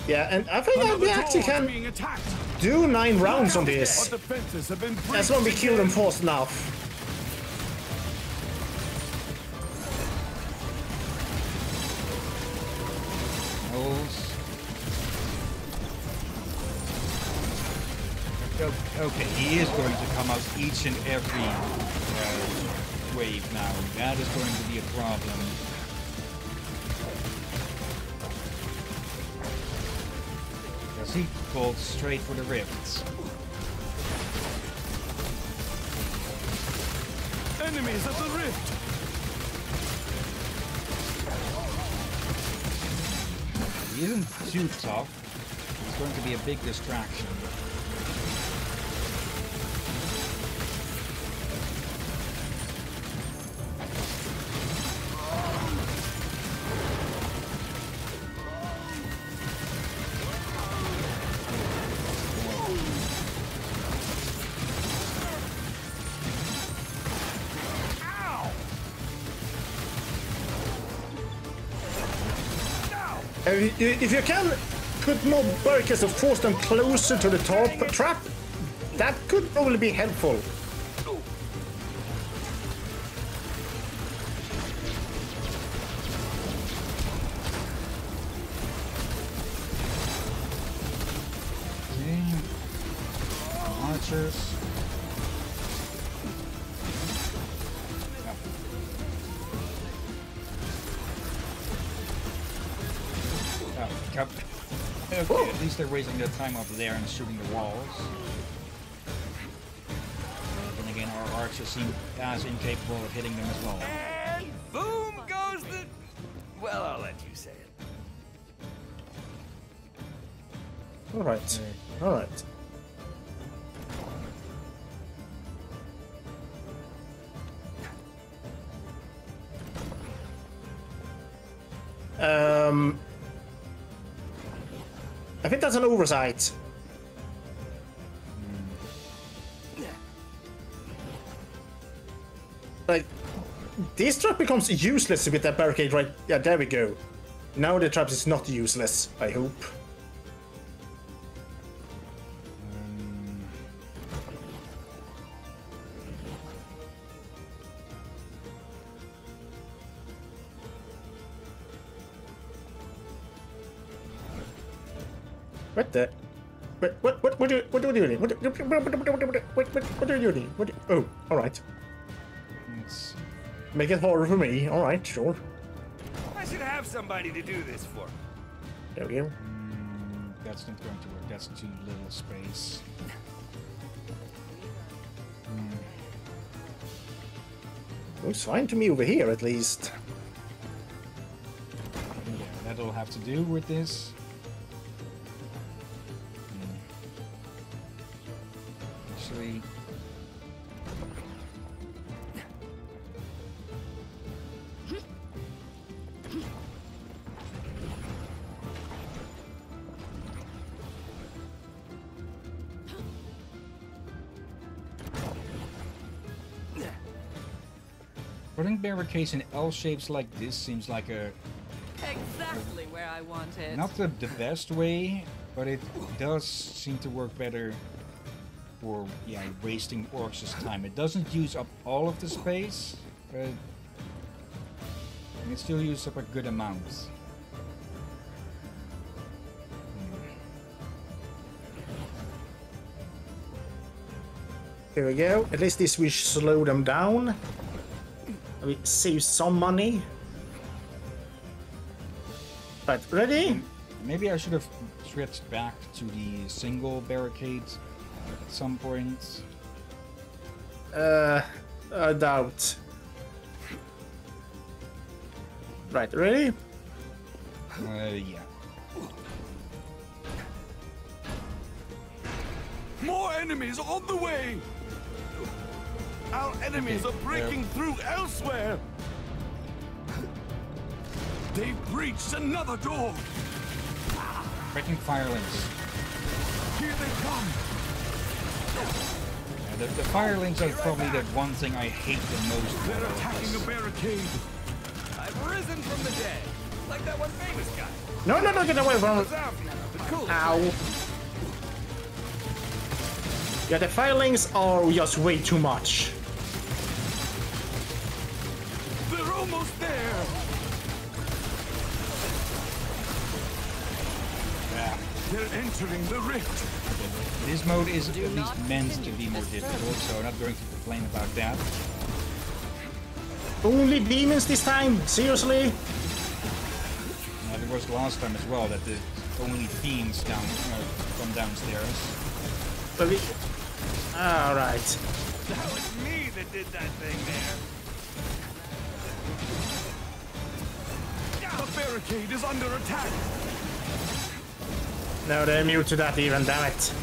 Yeah, and I think that we Another actually can attacked. do nine rounds on this. defenses have been As long as we kill them again. fast enough. Okay, he is going to come out each and every uh, wave now. That is going to be a problem. Because he called straight for the rifts. Enemies at the rift! He isn't too tough. He's going to be a big distraction. If you- can put more barricades to force them closer to the top trap, that could probably be helpful. They're wasting their time up there and shooting the walls. Uh, then again, our archers seem as incapable of hitting them as well. And boom goes the. Well, I'll let you say it. All right. All right. Um, I think that's an oversight. Like, this trap becomes useless with that barricade right. Yeah, there we go. Now the trap is not useless. I hope. What the? What what what what do what do you doing? What what what what what what are you doing? What? Oh, all right. It's, Make it harder for me. All right, sure. I should have somebody to do this for. There we go. mm, that's not going to work. That's too little space. Looks fine to me over here, at least. Yeah, that'll have to do with this. Putting barricades in L shapes like this seems like a Exactly where I want it. Not the, the best way, but it does seem to work better for yeah wasting orcs' time. It doesn't use up all of the space, but it still uses up a good amount. There we go. At least this will slow them down. We save some money. Right, ready? Maybe I should have switched back to the single barricades at some point. Uh, I doubt. Right, ready? Uh, yeah. More enemies on the way! Our enemies Okay, are breaking through elsewhere! They've breached another door! Breaking firelings. Here they come! Yeah, the, the firelings are probably the one thing I hate the most. They're attacking this. a barricade! I've risen from the dead. Like that one famous guy. No, no, no, get away from The zombie. The coolest. Ow. Yeah, the firelings are just way too much. Almost there! Yeah. They're entering the rift! This mode is at least meant to be more difficult, so I'm not going to complain about that. Only demons this time? Seriously? Uh, there was last time as well that the only fiends down uh, come downstairs. But we... Alright. That was me that did that thing there. Barricade is under attack! No, they're immune to that even, damn it.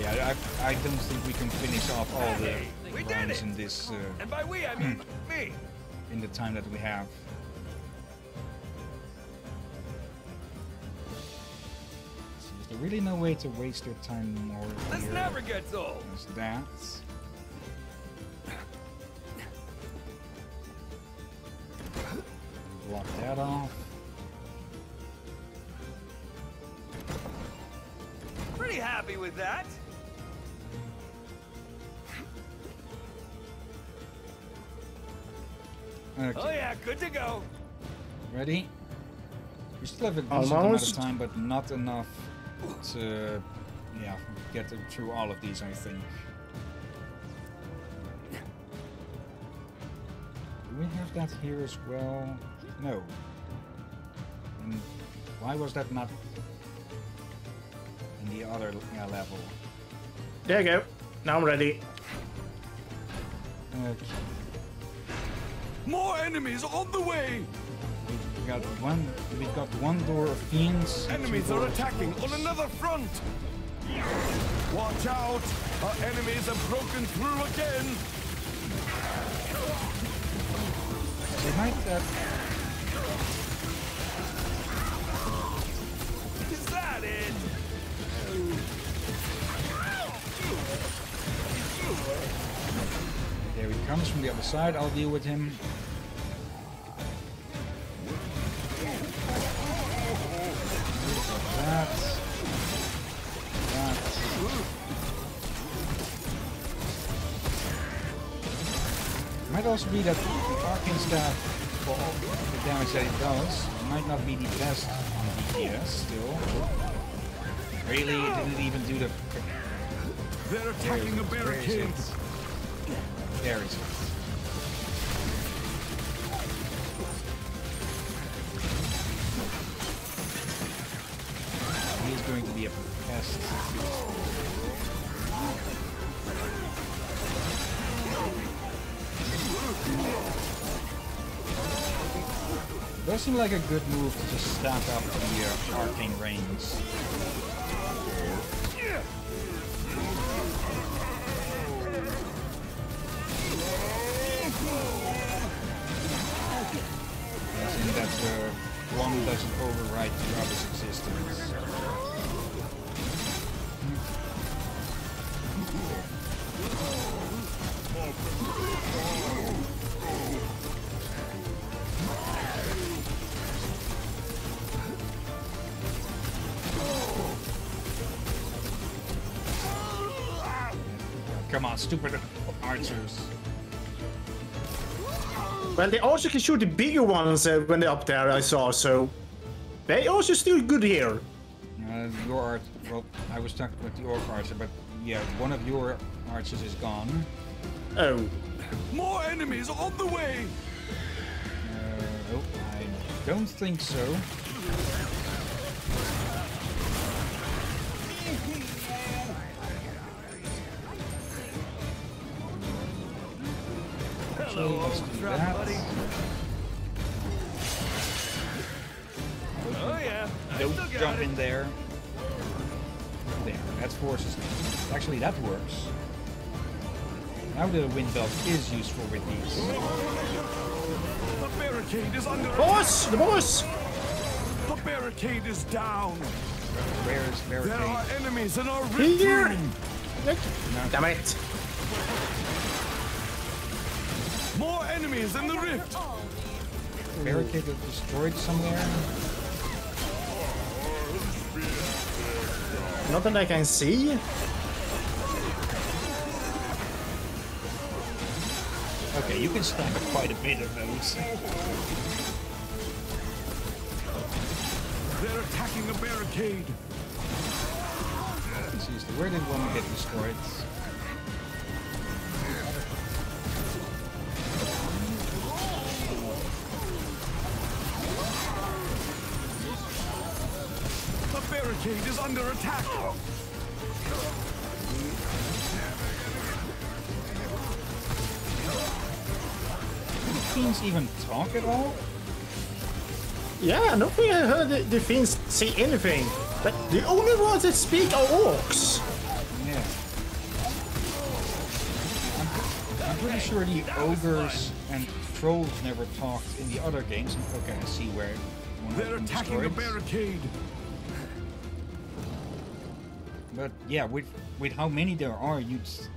Yeah, I, I don't think we can finish off all the We did rounds it! in this uh, And by we, I mean me. in the time that we have. There's really no way to waste your time more? This here never gets old. as that? Block that off. Pretty happy with that. Okay. Oh yeah, good to go. Ready? We still have a decent amount of time, but not enough to, yeah, get through all of these, I think. That here as well? No. And why was that not in the other uh, level? There you go. Now I'm ready. Okay. More enemies on the way! We got one. We got one door of fiends. Enemies are attacking on another front! Watch out! Our enemies have broken through again! They might. Uh, Is that it? There he comes from the other side. I'll deal with him. Might also be that the arcane staff, for all the damage that it does, might not be the best on DPS still. Really, it didn't even do the. They're attacking a Where is barricade! There is it. He is going to be a pest. Does seem like a good move to just stack up the uh, arcane rings. As in that uh, one doesn't override the other's existence. Come on, stupid archers. Well, they also can shoot the bigger ones uh, when they're up there, I saw, so... They also still good here. Uh, your art, well, I was talking with the orc archer, but yeah, one of your archers is gone. Oh, More enemies on the way! Uh, oh, I don't think so. Forces Actually, that works. Now the wind belt is useful with these. The barricade is under boss! The boss! The barricade is down! Where's barricade? There are enemies in our rift Here! room! Damn it! More enemies in the rift! Barricade is destroyed somewhere. Not that I can see. Okay, you can stack quite a bit of those. They're attacking the barricade! Seriously, where did one get destroyed? Under attack! Do the fiends even talk at all? Yeah, not think I heard the, the fiends say anything. But the only ones that speak are orcs. Yeah. I'm, I'm pretty sure the ogres and trolls never talked in the other games. Okay, I see where They're been attacking a destroyed. barricade! But yeah, with with how many there are, you'd s-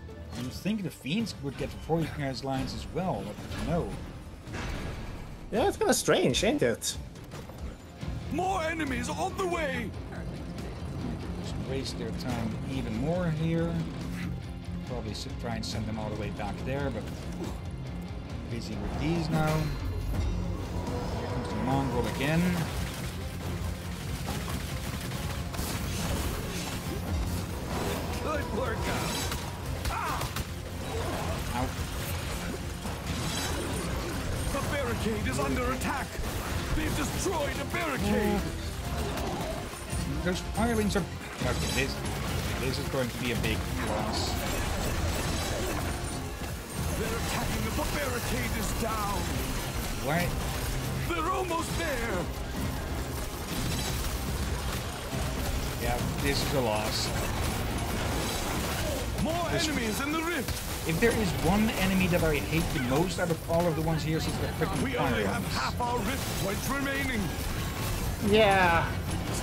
you'd think the fiends would get poisonous lines as well. But no. Yeah, it's kind of strange, ain't it? More enemies on the way! Just waste their time even more here. Probably s- try and send them all the way back there, but busy with these now. Here comes the Mongol again. Under attack! They've destroyed a barricade! Those firelings are... Okay, this, this is going to be a big loss. They're attacking the the barricade is down! Why? They're almost there! Yeah, this is a loss. More This- enemies in the rift! If there is one enemy that I hate the most out of all of the ones here, it's the freaking We only have half our rift points remaining! Yeah.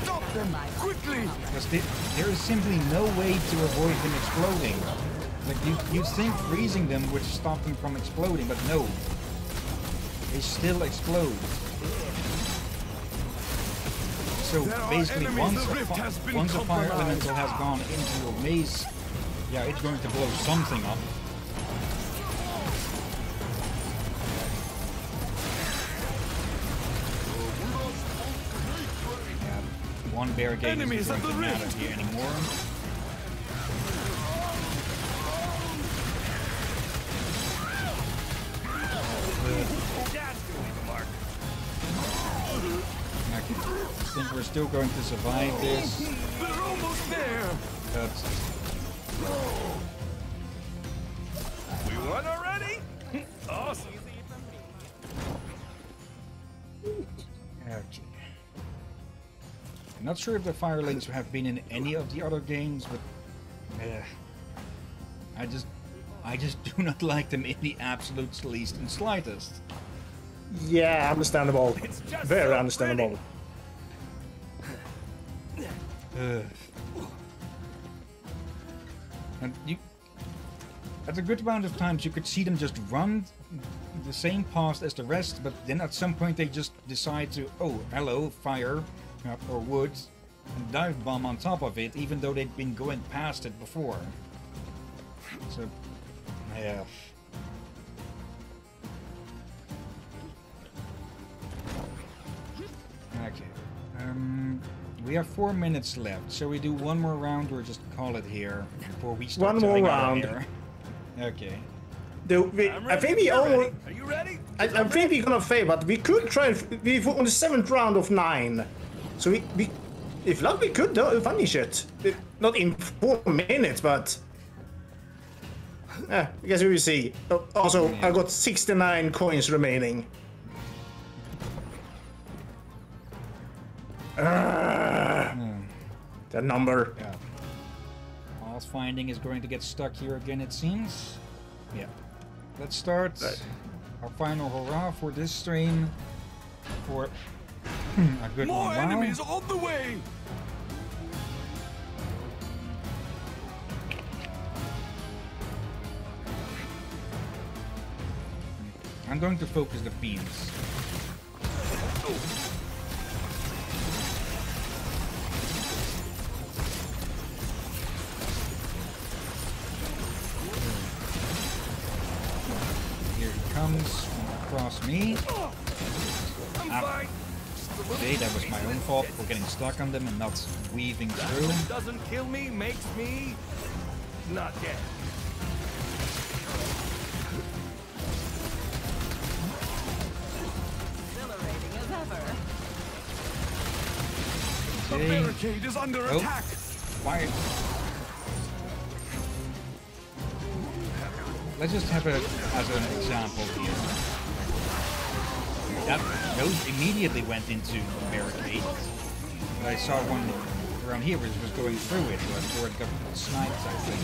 Stop them! Quickly! Because there is simply no way to avoid them exploding. Like you, you think freezing them would stop them from exploding, but no. They still explode. So There basically, once a, fi- once a fire elemental has gone into a maze, yeah, it's going to blow something up. Yeah, one barricade Enemies isn't at going to the matter here anymore. That's doing the mark. Okay. I think we're still going to survive this. They're almost there! But We won already? awesome. okay. I'm not sure if the fire firelings have been in any of the other games, but eh, I just I just do not like them in the absolute least and slightest. Yeah, understandable. It's just Very so understandable. And you, at a good amount of times, you could see them just run the same path as the rest, but then at some point they just decide to, oh, hello, fire or wood, and dive bomb on top of it, even though they'd been going past it before. So, yeah. Okay. Um, we have four minutes left. Shall we do one more round or just call it here before we start One more round. Okay. The, we, I'm I ready. think we You're all. ready. Are you ready? I, I think we're gonna fail, but we could try. We were on the seventh round of nine, so we, we if luck, we could do, finish it. It- Not in four minutes, but. Eh, I guess we will see. Oh, Also, I got 69 coins remaining. Ah, the number. Yeah. Path finding is going to get stuck here again, it seems. Yeah. Let's start Right. our final hurrah for this stream. For a good More one. Wow. enemies on the way! I'm going to focus the fiends. Here comes across me. I'm Ah. fine. Just a little Okay, that was my own fault for getting stuck on them and not weaving through. doesn't kill me makes me not dead. Exhilarating as ever. The barricade is under Oh. attack! Why? Let's just have it as an example here. Those immediately went into the barricade. But I saw one around here which was going through it, before it got sniped, I think.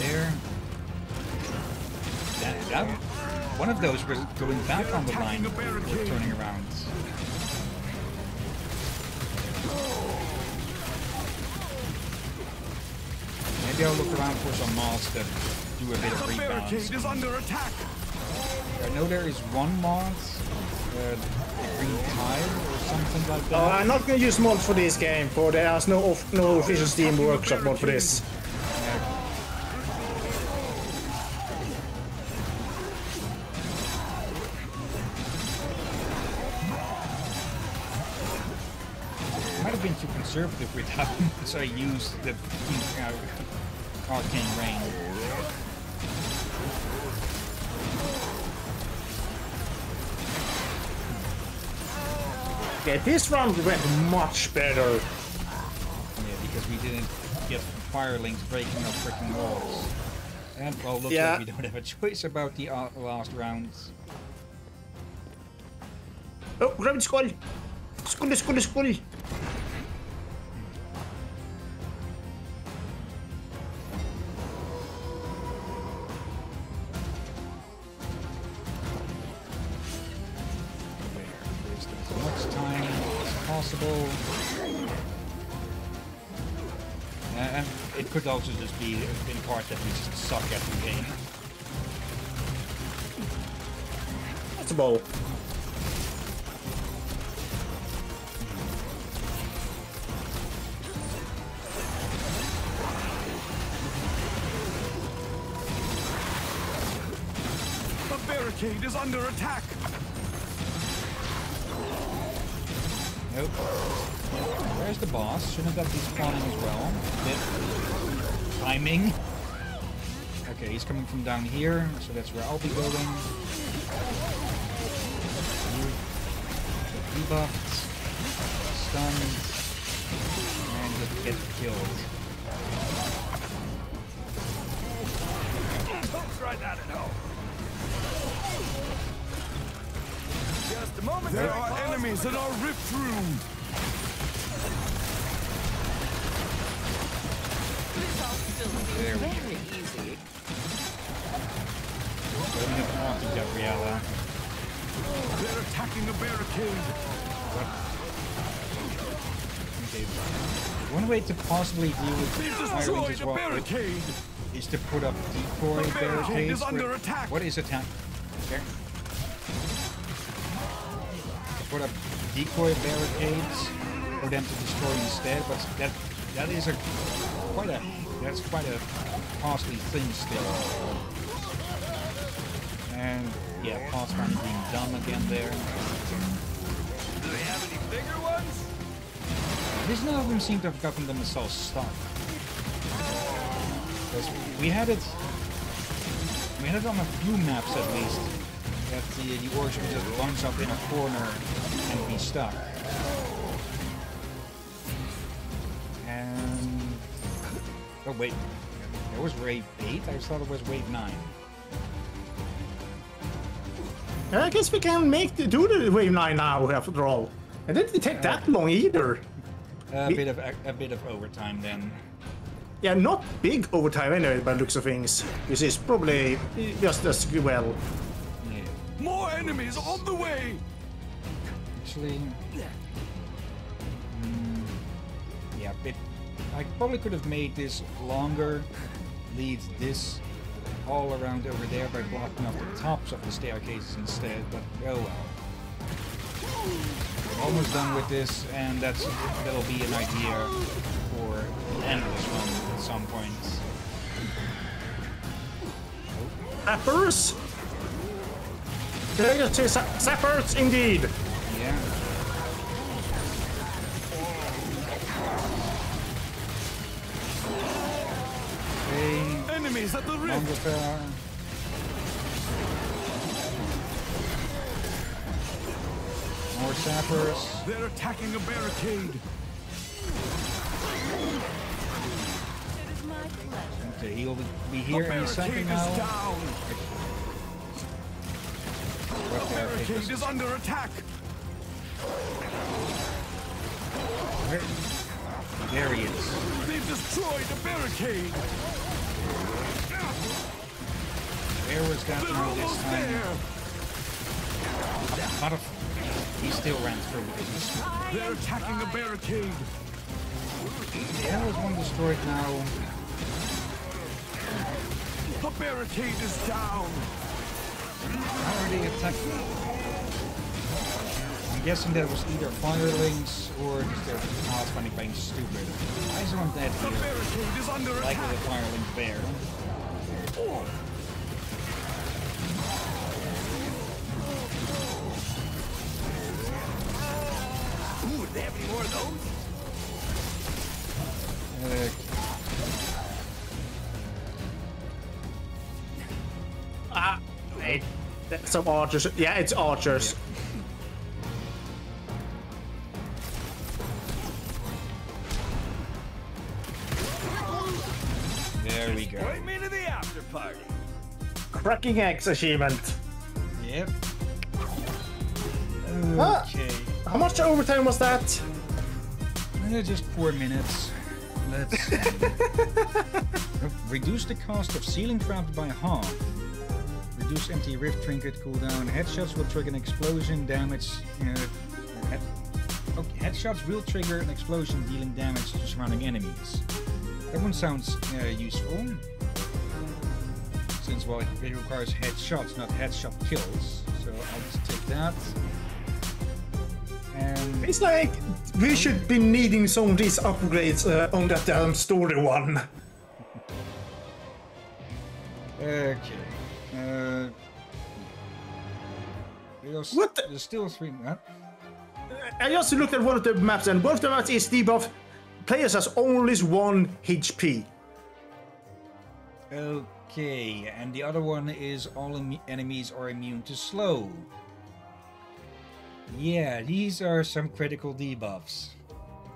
There. That, that, one of those was going back on the line, turning around. Maybe I'll look around for some mods that do a bit of The rebounds. is under attack! I know there is one mod, uh, green tile or something like that. Uh, I'm not gonna use mod for this game, for there's no off, no official Steam Workshop mod for this. So I used the uh, arcane rain. Okay, this round went much better. Yeah, because we didn't get firelings breaking up freaking walls. And well, looks Yeah. like we don't have a choice about the uh, last rounds. Oh, grab the skull! Skull, skull, skull! It could also just be in part that we just suck at the game. That's a ball. The barricade is under attack! Nope. Where's the boss? Shouldn't that be spawning as well? Bit timing. Okay, he's coming from down here, so that's where I'll be going. Debuffed, stunned, and just get killed. Don't try that at home. Just a moment. There Pause are enemies the that are ripped There seems we go. very easy. Don't have want Gabriella. They're attacking the barricade! Okay. One way to possibly deal with They firelings as well barricade! is to put up decoy The barricade barricades. is under where- attack. What is attack? Okay. To put up decoy barricades for them to destroy instead, but that that is a quite a that's quite a costly thing still. And yeah, pathfinding being dumb again there. Do they have any bigger ones? This none of them seem to have gotten themselves stuck. Because we had it, we had it on a few maps at least, that the, the orcs would just bunch up in a corner and be stuck. Oh wait, that was wave eight. I thought it was wave nine. I guess we can make the, do the wave nine now after all. It didn't take that long either. A We- bit of a, a bit of overtime then. Yeah, not big overtime anyway by the looks of things. This is probably just as well. Yeah. More enemies on the way! Actually, mm, yeah, bit. I probably could have made this longer, lead this all around over there by blocking off the tops of the staircases instead. But oh well. Almost done with this, and that's that'll be an idea for an endless one at some point. Zappers? Just zappers indeed? Enemies at the rift! More sappers. They're attacking a barricade! It is my pleasure. Okay, he'll be The here in a barricade second is now. down! The barricade is- under attack! There he is. They've destroyed a barricade! Where was that this time? a... He still ran through. He's- They're attacking the barricade! There was one destroyed now. The barricade is down! How are they attacking? I'm guessing that was either firelings or just their pathfinding being stupid. Why is one dead The barricade is under Like attack! with the firelings there. Ooh, they have any more of those? Uh, Ah, wait. That's Some archers. Yeah, it's archers. there we go. Me to the after party! Cracking X achievement. Yep. Ah. How much overtime was that? Just four minutes. Let's. Reduce the cost of ceiling traps by half. Reduce empty rift trinket cooldown. Headshots will trigger an explosion damage. Uh, head- okay, headshots will trigger an explosion dealing damage to surrounding enemies. That one sounds uh, useful. Since well, it requires headshots, not headshot kills. So I'll just take that. And It's like we should be needing some of these upgrades uh, on that damn story one. Okay. Uh, there's, What the- There's still three. Huh? I just looked at one of the maps, and one of the maps is debuff. Players has only one HP. Okay, and the other one is all enemies are immune to slow. Yeah, these are some critical debuffs.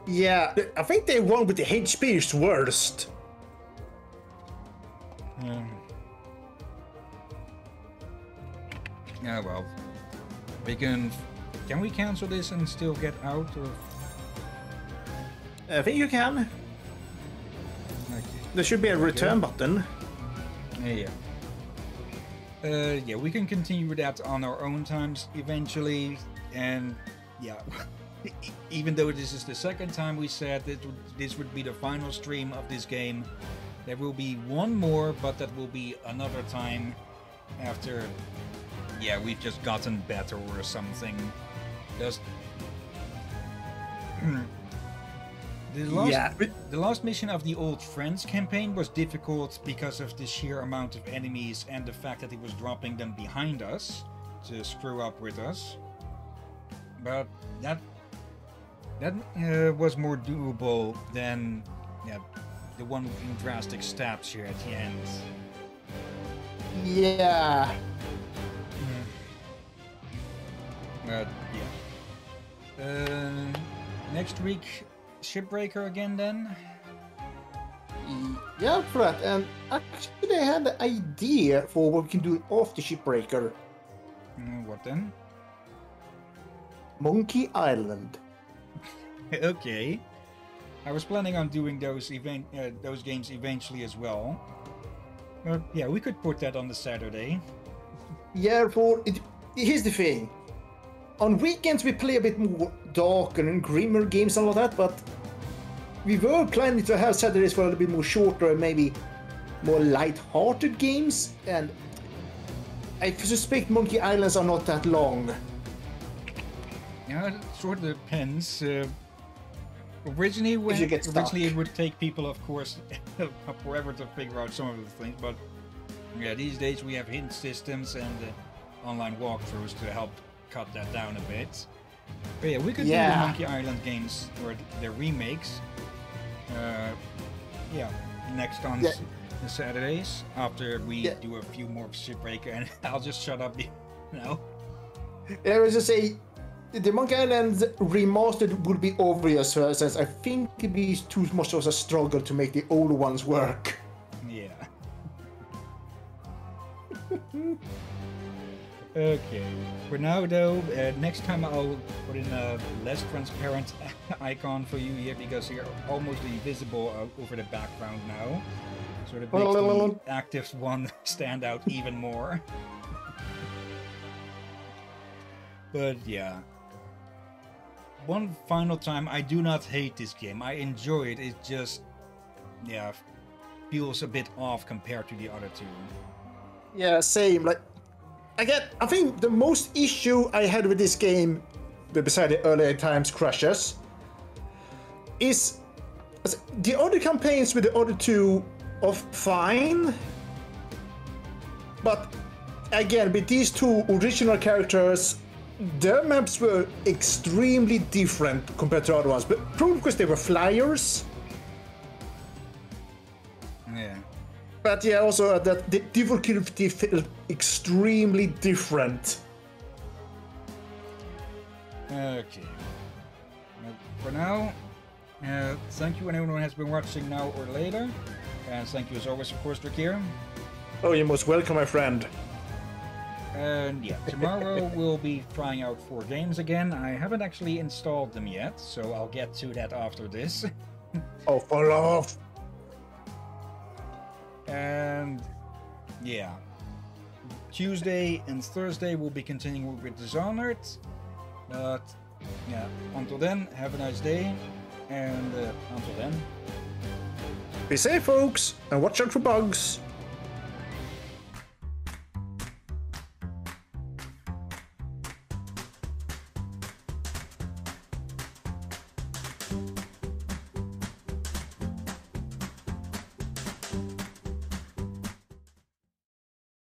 Yeah, I think the one with the HP is worst. Um, yeah, well, we can. Can we cancel this and still get out? Or I think you can. okay. There should be a return button. Yeah. Uh, yeah, we can continue with that on our own times eventually, and yeah. Even though this is the second time we said that this would be the final stream of this game, there will be one more, but that will be another time after. Yeah, we've just gotten better or something. Just. the last Yeah. the last mission of the Old Friends campaign was difficult because of the sheer amount of enemies and the fact that he was dropping them behind us to screw up with us. But that that uh, was more doable than yeah the one with drastic steps here at the end. Yeah. But yeah. Uh, next week, Shipbreaker again then? Yeah, for that. And actually, I had an idea for what we can do after Shipbreaker. Uh, what then? Monkey Island. okay. I was planning on doing those event uh, those games eventually as well. But yeah, we could put that on the Saturday. Yeah, for it. Here's the thing. On weekends we play a bit more darker and grimmer games and all that, but we were planning to have Saturdays for a little bit more shorter and maybe more light-hearted games. And I suspect Monkey Islands are not that long. Yeah, it sort of depends. Uh, originally, when you get originally it would take people, of course, forever to figure out some of the things. But yeah, these days we have hint systems and uh, online walkthroughs to help cut that down a bit. But yeah, we could do the Monkey Island games or the remakes. Uh, yeah, next on Yeah. the Saturdays after we Yeah. do a few more Shipbreaker, and I'll just shut up now. I was just say, the Monkey Island remastered would be obvious uh, since I think it be too much of a struggle to make the old ones work. Yeah. okay. For now, though, uh, next time I'll put in a less transparent icon for you here because you're almost invisible uh, over the background now. So that makes the active one stand out even more. but yeah. One final time, I do not hate this game. I enjoy it. It just, yeah, feels a bit off compared to the other two. Yeah, same. Like, again, I think the most issue I had with this game, beside the earlier times crashes, is the other campaigns with the other two are fine, but again, with these two original characters, their maps were extremely different compared to other ones, but probably because they were flyers. But yeah, also uh, that the difficulty felt extremely different. Okay. For now, uh, thank you anyone who has been watching now or later. And thank you as always, of course, Drakir. Oh, you're most welcome, my friend. And yeah, tomorrow we'll be trying out four games again. I haven't actually installed them yet, so I'll get to that after this. Oh, fall off. And yeah, Tuesday and Thursday we'll be continuing with Dishonored. But yeah, until then, have a nice day. And uh, until then, Be safe, folks, and watch out for bugs.